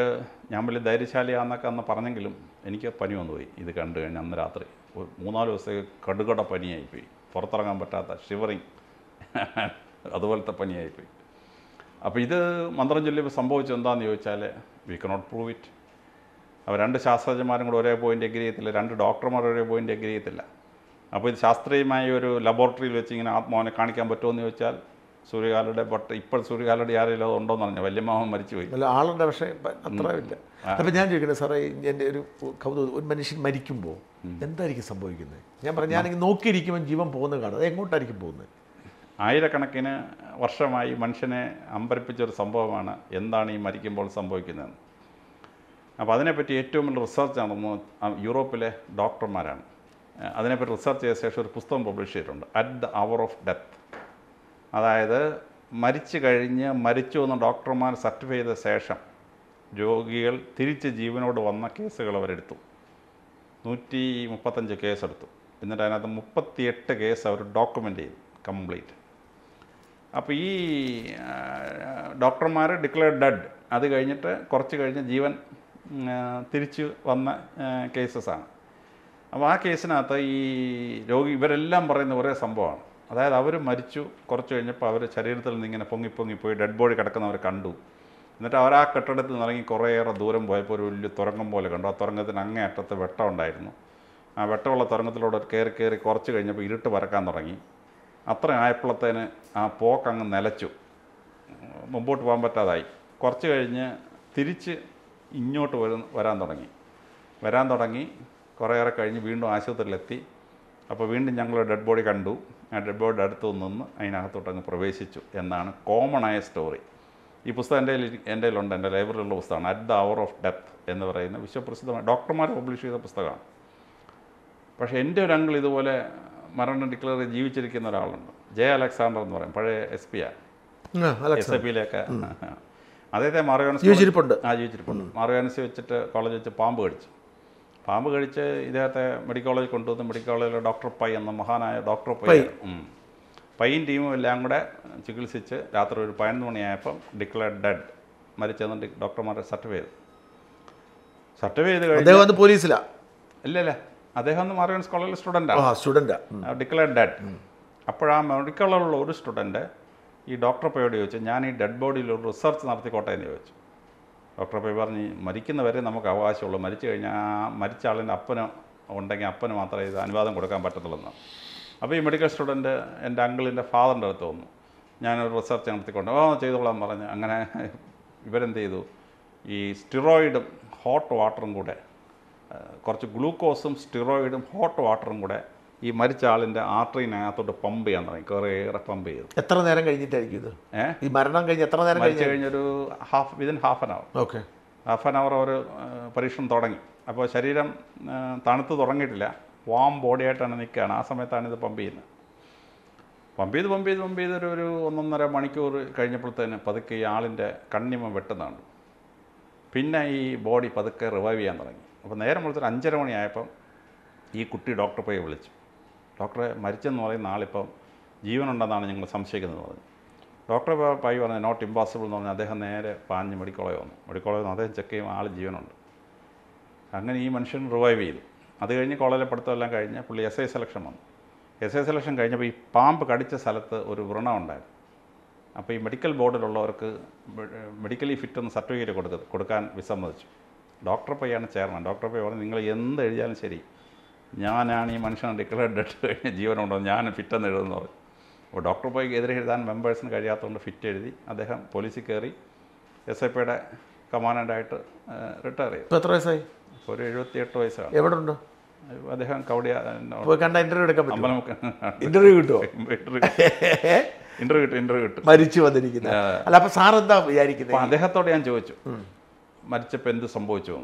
ഞാൻ വലിയ ധൈര്യശാലിയാന്നൊക്കെ അന്ന് പറഞ്ഞെങ്കിലും എനിക്ക് പനി വന്നുപോയി ഇത് കണ്ടു കഴിഞ്ഞ് അന്ന് രാത്രി. മൂന്നാൽ ദിവസത്തേക്ക് കടുകട പനിയായിപ്പോയി. പുറത്തിറങ്ങാൻ പറ്റാത്ത ഷിവറിങ് അതുപോലത്തെ പനിയായിപ്പോയി. അപ്പോൾ ഇത് മന്ത്രം ചൊല്ലിയപ്പോൾ സംഭവിച്ചെന്താണെന്ന് ചോദിച്ചാൽ വി കനോട്ട് പ്രൂവ് ഇറ്റ് അപ്പോൾ രണ്ട് ശാസ്ത്രജ്ഞന്മാരും കൂടെ ഒരേ പോയിന്റ് എഗ്രി ചെയ്യത്തില്ല. രണ്ട് ഡോക്ടർമാർ ഒരേ പോയിന്റ് എഗ്രി ചെയ്യത്തില്ല. അപ്പോൾ ഇത് ശാസ്ത്രീയമായ ഒരു ലബോറട്ടറിയിൽ വെച്ച് ഇങ്ങനെ ആത്മാവിനെ കാണിക്കാൻ പറ്റുമോ എന്ന് ചോദിച്ചാൽ സൂര്യകാലയുടെ പട്ട് ഇപ്പോൾ സൂര്യകാലയുടെ ആരെങ്കിലും അത് ഉണ്ടോയെന്ന് പറഞ്ഞു വല്യമാവൻ മരിച്ചുപോയി അല്ല ആളുണ്ട് പക്ഷേ അത്രയില്ല അത്ര ഇല്ല. അപ്പം ഞാൻ ചോദിക്കട്ടെ സാറേ എന്റെ ഒരു കൗതുകം ഒരു മനുഷ്യൻ മരിക്കുമ്പോൾ എന്തായിരിക്കും സംഭവിക്കുന്നത്? ഞാൻ പറഞ്ഞു ഞാനെങ്കിൽ നോക്കിയിരിക്കുമ്പോൾ ജീവൻ പോകുന്നത് കാണും. അത് എങ്ങോട്ടായിരിക്കും പോകുന്നത്? ആയിരക്കണക്കിന് വർഷമായി മനുഷ്യനെ അമ്പരപ്പിച്ച ഒരു സംഭവമാണ് എന്താണ് ഈ മരിക്കുമ്പോൾ സംഭവിക്കുന്നതെന്ന്. അപ്പോൾ അതിനെപ്പറ്റി ഏറ്റവും വലിയ റിസർച്ച് നടന്നു യൂറോപ്പിലെ ഡോക്ടർമാരാണ്. അതിനെപ്പറ്റി റിസർച്ച് ചെയ്ത ശേഷം ഒരു പുസ്തകം പബ്ലിഷ് ചെയ്തിട്ടുണ്ട്. At the hour of death അതായത് മരിച്ചു കഴിഞ്ഞ് മരിച്ചു എന്ന് ഡോക്ടർമാർ സർട്ടിഫൈ ചെയ്ത ശേഷം രോഗികൾ തിരിച്ച് ജീവനോട് വന്ന കേസുകൾ അവരെടുത്തു. നൂറ്റി മുപ്പത്തഞ്ച് കേസെടുത്തു. എന്നിട്ട് അതിനകത്ത് മുപ്പത്തിയെട്ട് കേസ് അവർ ഡോക്യുമെന്റ് ചെയ്തു കംപ്ലീറ്റ്. അപ്പോൾ ഈ ഡോക്ടർമാർ ഡിക്ലെയർഡ് ഡെഡ്. അത് കഴിഞ്ഞിട്ട് കുറച്ച് കഴിഞ്ഞ് ജീവൻ തിരിച്ച് വന്ന കേസസാണ്. അപ്പോൾ ആ കേസിനകത്ത് ഈ രോഗി ഇവരെല്ലാം പറയുന്ന ഒരേ സംഭവമാണ്. അതായത് അവർ മരിച്ചു കുറച്ച് കഴിഞ്ഞപ്പോൾ അവർ ശരീരത്തിൽ നിന്ന് ഇങ്ങനെ പൊങ്ങി പൊങ്ങി പോയി ഡെഡ് ബോഡി കിടക്കുന്നവർ കണ്ടു. എന്നിട്ട് അവർ ആ കെട്ടിടത്തിൽ നിന്ന് ഇറങ്ങി കുറേയേറെ ദൂരം പോയപ്പോൾ ഒരു വലിയ തുരങ്കം പോലെ കണ്ടു. ആ തുരങ്കത്തിന് അങ്ങേ അറ്റത്ത് വെട്ടം ഉണ്ടായിരുന്നു ആ വെട്ടമുള്ള തുരങ്കത്തിലൂടെ കയറി കയറി കുറച്ച് കഴിഞ്ഞപ്പോൾ ഇരുട്ട് പരക്കാൻ തുടങ്ങി. അത്ര ആയപ്പോഴത്തേന് ആ പോക്കങ്ങ് നിലച്ചു. മുമ്പോട്ട് പോകാൻ പറ്റാതായി. കുറച്ച് കഴിഞ്ഞ് തിരിച്ച് ഇങ്ങോട്ട് വരും വരാൻ തുടങ്ങി. വരാൻ തുടങ്ങി കുറേയേറെ കഴിഞ്ഞ് വീണ്ടും ആശുപത്രിയിലെത്തി. അപ്പോൾ വീണ്ടും ഞങ്ങൾ ഡെഡ് ബോഡി കണ്ടു. ആ ഡെഡ് ബോഡി അടുത്ത് നിന്ന് അതിനകത്തോട്ടങ്ങ് പ്രവേശിച്ചു എന്നാണ് കോമൺ ആയ സ്റ്റോറി. ഈ പുസ്തകം എന്റെ എന്റെ കയ്യിലുണ്ട്. എന്റെ ലൈബ്രറിയിലുള്ള പുസ്തകമാണ്. At the hour of death എന്ന് പറയുന്ന വിശ്വപ്രസിദ്ധമായ ഡോക്ടർമാർ പബ്ലിഷ് ചെയ്ത പുസ്തകമാണ്. പക്ഷേ എന്റെ ഒരു അങ്കിൾ ഇതുപോലെ മരണം ഡിക്ലെയർ ചെയ്ത് ജീവിച്ചിരിക്കുന്ന ഒരാളുണ്ട്. ജെ അലക്സാണ്ടർ എന്ന് പറയും. പഴയ എസ് പി ആ, എസ് എ പിയിലൊക്കെ അദ്ദേഹത്തെ മാറിയോനസ് ജീവിച്ചിരിപ്പുണ്ട്. ആ ജീവിച്ചിരിപ്പുണ്ട് മാറിയോനസ് വെച്ചിട്ട് കോളേജ് വെച്ച് പാമ്പ് കടിച്ചു. പാമ്പ് കടിച്ച് ഇദ്ദേഹത്തെ മെഡിക്കൽ കോളേജിൽ കൊണ്ടുവന്ന് മെഡിക്കൽ കോളേജിലെ ഡോക്ടർ പൈ എന്ന മഹാനായ ഡോക്ടർ പൈ പൈൻ പൈയും ടീമും എല്ലാം കൂടെ ചികിത്സിച്ച് രാത്രി ഒരു പതിനൊന്ന് മണിയായപ്പം ഡിക്ലെയർഡ് ഡെഡ് മരിച്ചെന്ന് ഡോക്ടർമാരെ സർട്ടിഫൈ ചെയ്തു. സർട്ടിഫൈ ചെയ്ത് കഴിഞ്ഞു പോലീസിലാ. ഇല്ല ഇല്ല. അദ്ദേഹം ഒന്ന് മാറിയോനസ് കോളേജിലെ സ്റ്റുഡന്റാണ് സ്റ്റുഡന്റാ ഡിക്ലെയർഡ് ഡെഡ് അപ്പോഴാ മെഡിക്കൽ കോളേജിലുള്ള ഒരു സ്റ്റുഡന്റ് ഈ ഡോക്ടർ പയോട് ചോദിച്ചു ഞാൻ ഈ ഡെഡ് ബോഡിയിൽ ഒരു റിസർച്ച് നടത്തിക്കോട്ടെ എന്ന് ചോദിച്ചു. ഡോക്ടർ പൈ പറഞ്ഞ് മരിക്കുന്നവരെ നമുക്ക് അവകാശമുള്ളൂ. മരിച്ചു കഴിഞ്ഞാൽ മരിച്ച ആളിന്റെ അപ്പന് ഉണ്ടെങ്കിൽ അപ്പന് മാത്രമേ ഇത് അനുവാദം കൊടുക്കാൻ പറ്റത്തുള്ളൂ അപ്പോൾ ഈ മെഡിക്കൽ സ്റ്റുഡന്റ് എന്റെ അങ്കിളിന്റെ ഫാദറിന്റെ അടുത്ത് വന്നു. ഞാനൊരു റിസർച്ച് നടത്തിക്കൊണ്ട് ഓ ചെയ്തോളാം പറഞ്ഞു. അങ്ങനെ ഇവരെന്ത് ചെയ്തു? ഈ സ്റ്റിറോയിഡും ഹോട്ട് വാട്ടറും കൂടെ കുറച്ച് ഗ്ലൂക്കോസും സ്റ്റിറോയിഡും ഹോട്ട് വാട്ടറും കൂടെ ഈ മരിച്ച ആളിന്റെ ആർട്ടറിനകത്തോട്ട് പമ്പ് ചെയ്യാൻ തുടങ്ങി കുറേയേറെ പമ്പ് ചെയ്തു. എത്ര നേരം കഴിഞ്ഞിട്ടായിരിക്കും ഇത്? ഏഹ് ഈ മരണം കഴിഞ്ഞ് എത്ര നേരം മരിച്ചു കഴിഞ്ഞ്? കഴിഞ്ഞൊരു half within half an hour okay. Half an hour ഒരു ആ, പരീക്ഷണം തുടങ്ങി. അപ്പോൾ ശരീരം തണുത്ത് തുടങ്ങിയിട്ടില്ല. വാം ബോഡിയായിട്ടാണ് നിൽക്കുകയാണ് ആ സമയത്താണ് ഇത് പമ്പ് ചെയ്യുന്നത്. പമ്പ് ചെയ്ത് പമ്പ് ചെയ്ത് പമ്പ് ചെയ്തൊരു ഒരു ഒന്നൊന്നര മണിക്കൂർ കഴിഞ്ഞപ്പോഴത്തേന് പതുക്കെ ഈ ആളിന്റെ കണ്ണിമ വെട്ടുന്നതാണ്. പിന്നെ ഈ ബോഡി പതുക്കെ റിവൈവ് ചെയ്യാൻ തുടങ്ങി. അപ്പോൾ നേരം വെളുത്തൊരു അഞ്ചര മണിയായപ്പം ഈ കുട്ടി ഡോക്ടറെ പോയി വിളിച്ചു. ഡോക്ടറെ മരിച്ചെന്ന് പറയുന്ന ആളിപ്പം ജീവനുണ്ടെന്നാണ് ഞങ്ങൾ സംശയിക്കുന്നത് പറഞ്ഞു. ഡോക്ടറെ പൈ പറഞ്ഞു നോട്ട് ഇമ്പോസിബിൾ എന്ന് പറഞ്ഞാൽ അദ്ദേഹം നേരെ പാഞ്ഞ് മെഡിക്കൽ കോളേജ് വന്നു. മെഡിക്കൽ കോളേജ് വന്നു അദ്ദേഹം ചെക്ക് ചെയ്യുമ്പോൾ ആൾ ജീവനുണ്ട്. അങ്ങനെ ഈ മനുഷ്യൻ റിവൈവ് ചെയ്തു. അത് കഴിഞ്ഞ് കോളേജിലെ പഠിത്തമെല്ലാം കഴിഞ്ഞ് പുള്ളി എസ് ഐ സെലക്ഷൻ വന്നു. എസ് ഐ സെലക്ഷൻ കഴിഞ്ഞപ്പോൾ ഈ പാമ്പ് കടിച്ച സ്ഥലത്ത് ഒരു വ്രണം ഉണ്ടായിരുന്നു അപ്പോൾ ഈ മെഡിക്കൽ ബോർഡിലുള്ളവർക്ക് മെഡിക്കലി ഫിറ്റ് എന്ന് സർട്ടിഫിക്കറ്റ് കൊടുക്ക കൊടുക്കാൻ വിസമ്മതിച്ചു. ഡോക്ടർ പയ്യാണ് ചെയർമാൻ ഡോക്ടർ പയ്യ പറഞ്ഞു നിങ്ങൾ എന്ത് എഴുതിയാലും ശരി. ഞാനാണ് ഈ മനുഷ്യനെ ഡിക്ലെയർ ഡെഡ് കഴിഞ്ഞ ജീവനുണ്ടോ ഞാൻ ഫിറ്റെന്ന് എഴുതുന്നു പറഞ്ഞു അപ്പോൾ ഡോക്ടർ പോയി എതിരെ എഴുതാൻ മെമ്പേഴ്സിന് കഴിയാത്തതുകൊണ്ട് ഫിറ്റ് എഴുതി അദ്ദേഹം പോലീസിൽ കയറി എസ് ഐ പിയുടെ കമാൻഡന്റായിട്ട് റിട്ടയർ ചെയ്തു. എത്ര വയസ്സായി? ഒരു എഴുപത്തിയെട്ട് വയസ്സാണ്. എവിടെ ഉണ്ടോ? അദ്ദേഹം കവടിയ കണ്ട ഇന്റർവ്യൂ എടുക്കാൻ പറ്റും ഇന്റർവ്യൂ കിട്ടുമോ? ഇന്റർവ്യൂ കിട്ടും ഇന്റർവ്യൂ കിട്ടും. മരിച്ചു വന്നിരിക്കുന്നത്. അല്ല അപ്പോൾ സാർ എന്താ വിചാരിക്കുന്നത്? അദ്ദേഹത്തോട് ഞാൻ ചോദിച്ചു. മരിച്ചപ്പോൾ എന്ത് സംഭവിച്ചു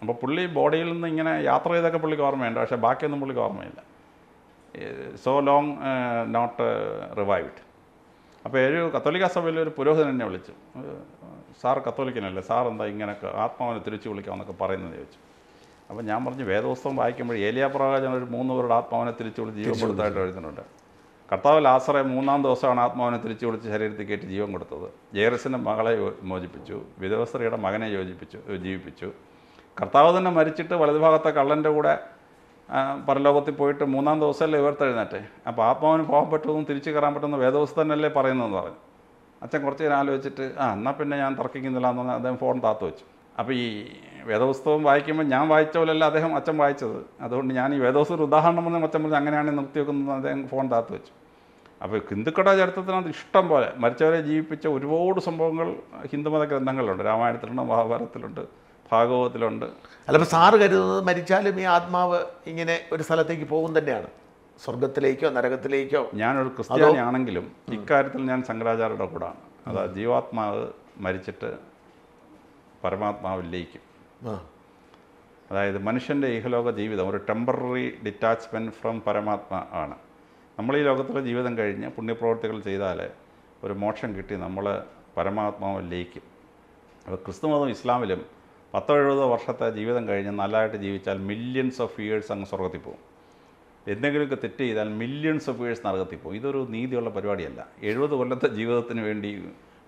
അപ്പോൾ പുള്ളി ബോഡിയിൽ നിന്ന് ഇങ്ങനെ യാത്ര ചെയ്തൊക്കെ പുള്ളിക്ക് ഓർമ്മയുണ്ട് പക്ഷേ ബാക്കിയൊന്നും പുള്ളിക്ക് ഓർമ്മയില്ല. സോ ലോങ് നോട്ട് റിവൈവ്ഡ് അപ്പോൾ ഒരു കത്തോലിക്ക സഭയിൽ ഒരു പുരോഹിതൻ എന്നെ വിളിച്ചു. സാർ കത്തോലിക്കനല്ലേ? സാർ എന്താ ഇങ്ങനെയൊക്കെ ആത്മാവിനെ തിരിച്ചു വിളിക്കാമെന്നൊക്കെ പറയുന്നത് ചോദിച്ചു. അപ്പോൾ ഞാൻ പറഞ്ഞു വേദപുസ്തകം വായിക്കുമ്പോൾ ഏലിയ പ്രവാചകൻ ഒരു മൂന്ന് പേരുടെ ആത്മാവിനെ തിരിച്ചു വിളിച്ച് ജീവൻ കൊടുത്തായിട്ട് എഴുതുന്നുണ്ട്. കർത്താവ് ലാസറെ മൂന്നാം ദിവസമാണ് ആത്മാവിനെ തിരിച്ചു വിളിച്ച് ശരീരത്തിൽ കയറ്റി ജീവൻ കൊടുത്തത്. ജേറസിന്റെ മകളെ മോചിപ്പിച്ചു. വിധവസ്ത്രീയുടെ മകനെ യോജിപ്പിച്ചു ജീവിപ്പിച്ചു. കർത്താവ് തന്നെ മരിച്ചിട്ട് വലതുഭാഗത്തെ കള്ളന്റെ കൂടെ പരലോകത്തിൽ പോയിട്ട് മൂന്നാം ദിവസമല്ലേ ഉയർത്തെഴുന്നേറ്റെ? അപ്പോൾ ആത്മാവിന് പോകാൻ പറ്റുമെന്നും തിരിച്ചു കയറാൻ പറ്റുമെന്ന് തന്നെയല്ലേ പറയുന്നതെന്ന് പറഞ്ഞു. അച്ഛൻ കുറച്ച് നേരം ആലോചിച്ചിട്ട് ആ എന്നാൽ പിന്നെ ഞാൻ തർക്കിക്കുന്നില്ല എന്ന് പറഞ്ഞാൽ അദ്ദേഹം ഫോൺ താത്തു വെച്ചു. അപ്പോൾ ഈ വേദപുസ്തകം വായിക്കുമ്പോൾ ഞാൻ വായിച്ച പോലെയല്ല അദ്ദേഹം അച്ഛൻ വായിച്ചത്. അതുകൊണ്ട് ഞാൻ ഈ വേദപുസ്തകം ഉദാഹരണം പറഞ്ഞ അച്ഛൻ പറഞ്ഞു അങ്ങനെയാണ് നിർത്തി വെക്കുന്നത് അദ്ദേഹം ഫോൺ താത്തു വെച്ചു. അപ്പോൾ ഹിന്ദുക്കളുടെ ചരിത്രത്തിനകത്ത് ഇഷ്ടം പോലെ മരിച്ചവരെ ജീവിപ്പിച്ച ഒരുപാട് സംഭവങ്ങൾ ഹിന്ദുമത ഗ്രന്ഥങ്ങളിലുണ്ട്. രാമായണത്തിലുണ്ട് മഹാഭാരതത്തിലുണ്ട്. ഭാഗവതത്തിലുണ്ട്. അല്ല അപ്പൊ സാറ് കരുതുന്നത് മരിച്ചാലും ഈ ആത്മാവ് ഇങ്ങനെ ഒരു സ്ഥലത്തേക്ക് പോകും തന്നെയാണ്. സ്വർഗത്തിലേക്കോ നരകത്തിലേക്കോ. ഞാനൊരു ക്രിസ്ത്യാനിയാണെങ്കിലും ഇക്കാര്യത്തിൽ ഞാൻ ശങ്കരാചാര്യയുടെ കൂടാണ്. അതാ ജീവാത്മാവ് മരിച്ചിട്ട് പരമാത്മാവ് ലയിക്കും അതായത് മനുഷ്യന്റെ ഇഹലോക ജീവിതം ഒരു ടെമ്പററി ഡിറ്റാച്ച്മെന്റ് ഫ്രം പരമാത്മ ആണ്. നമ്മൾ ഈ ലോകത്തിലെ ജീവിതം കഴിഞ്ഞ് പുണ്യപ്രവർത്തികൾ ചെയ്താൽ ഒരു മോക്ഷം കിട്ടി നമ്മൾ പരമാത്മാവ് ലയിക്കും അപ്പോൾ ക്രിസ്തുമതം ഇസ്ലാമിലും പത്തോ എഴുപതോ വർഷത്തെ ജീവിതം കഴിഞ്ഞ് നല്ലതായിട്ട് ജീവിച്ചാൽ മില്യൺസ് ഓഫ് ഇയേഴ്സ് അങ്ങ് സ്വർഗത്തിൽ പോകും. എന്തെങ്കിലുമൊക്കെ തെറ്റ് ചെയ്താൽ മില്യൺസ് ഓഫ് ഇയേഴ്സ് നരകത്തിൽ പോകും. ഇതൊരു നീതിയുള്ള പരിപാടിയല്ല. എഴുപത് കൊല്ലത്തെ ജീവിതത്തിന് വേണ്ടി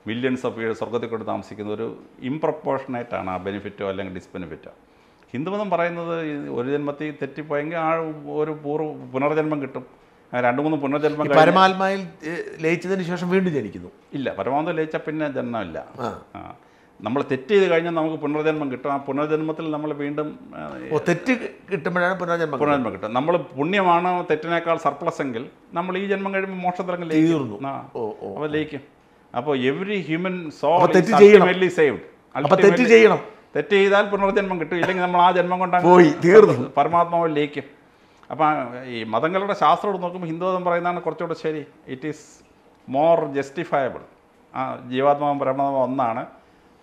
മില്യൺസ് ഓഫ് ഇയേഴ്സ് സ്വർഗത്തിൽ കൊണ്ട് താമസിക്കുന്ന ഒരു ഇംപ്രപ്പോർഷനേറ്റാണ് ആണ് ആ ബെനിഫിറ്റോ അല്ലെങ്കിൽ ഡിസ്ബെനിഫിറ്റോ ഹിന്ദുമതം പറയുന്നത് ഒരു ജന്മത്തിൽ തെറ്റിപ്പോയെങ്കിൽ ആ ഒരു പൂർവ പുനർജന്മം കിട്ടും. രണ്ട് മൂന്ന് പുനർജന്മം പരമാത്മാവിൽ ലയിച്ചതിന് ശേഷം വീണ്ടും ജനിക്കുന്നു. ഇല്ല. പരമാവധി ലയിച്ച പിന്നെ ജന്മമില്ല ആ. നമ്മൾ തെറ്റ് ചെയ്ത് കഴിഞ്ഞാൽ നമുക്ക് പുനർജന്മം കിട്ടും. ആ പുനർജന്മത്തിൽ നമ്മൾ വീണ്ടും തെറ്റ് കിട്ടുമ്പോഴാണ് പുനർജന്മം പുനർജന്മം കിട്ടും. നമ്മൾ പുണ്യമാണ് തെറ്റിനേക്കാൾ സർപ്ലസ് എങ്കിൽ നമ്മൾ ഈ ജന്മം കഴിയുമ്പോൾ മോക്ഷത്തിലങ്ങ് തീർന്നു. അപ്പോൾ ലയിക്കും. അപ്പോൾ എവറി ഹ്യൂമൻ സോ തെറ്റ് ചെയ്യണം. സേവ്ഡ് അപ്പോൾ തെറ്റ് ചെയ്യണം. തെറ്റ് ചെയ്താൽ പുനർജന്മം കിട്ടും. ഇല്ലെങ്കിൽ നമ്മൾ ആ ജന്മം കൊണ്ടാണ് പോയി, തീർന്നു. പരമാത്മാവിൽ ലയിക്കും. അപ്പം ഈ മതങ്ങളുടെ ശാസ്ത്രം നോക്കുമ്പോൾ ഹിന്ദുമതം പറയുന്നതാണ് കുറച്ചുകൂടെ ശരി. ഇറ്റ് ഈസ് മോർ ജസ്റ്റിഫയബിൾ ആ ജീവാത്മാവും പരമാത്മാവും ഒന്നാണ്.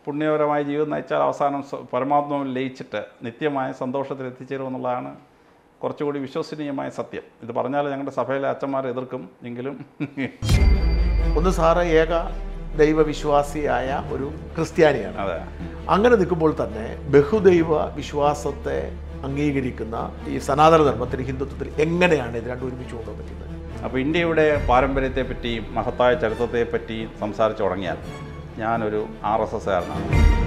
പുണ്യപരമായ ജീവിതം നയിച്ചാൽ അവസാനം പരമാത്മാവിൽ ലയിച്ചിട്ട് നിത്യമായ സന്തോഷത്തിൽ എത്തിച്ചേരുമെന്നുള്ളതാണ് കുറച്ചുകൂടി വിശ്വസനീയമായ സത്യം. ഇത് പറഞ്ഞാൽ ഞങ്ങളുടെ സഭയിലെ അച്ഛന്മാർ എതിർക്കും എങ്കിലും ഒന്ന് സാറ് ഏക ദൈവവിശ്വാസിയായ ഒരു ക്രിസ്ത്യാനിയാണ്. അതെ. അങ്ങനെ നിൽക്കുമ്പോൾ തന്നെ ബഹുദൈവ വിശ്വാസത്തെ അംഗീകരിക്കുന്ന ഈ സനാതന ധർമ്മത്തിന് ഹിന്ദുത്വത്തിൽ എങ്ങനെയാണ് ഇത് രണ്ടും ഒരുമിച്ച് കൊണ്ടുപോകാൻ പറ്റുന്നത്? അപ്പോൾ ഇന്ത്യയുടെ പാരമ്പര്യത്തെപ്പറ്റിയും മഹത്തായ ചരിത്രത്തെപ്പറ്റിയും സംസാരിച്ചു തുടങ്ങിയാൽ ഞാനൊരു ആർ എസ് എസ്സുകാരനാണ്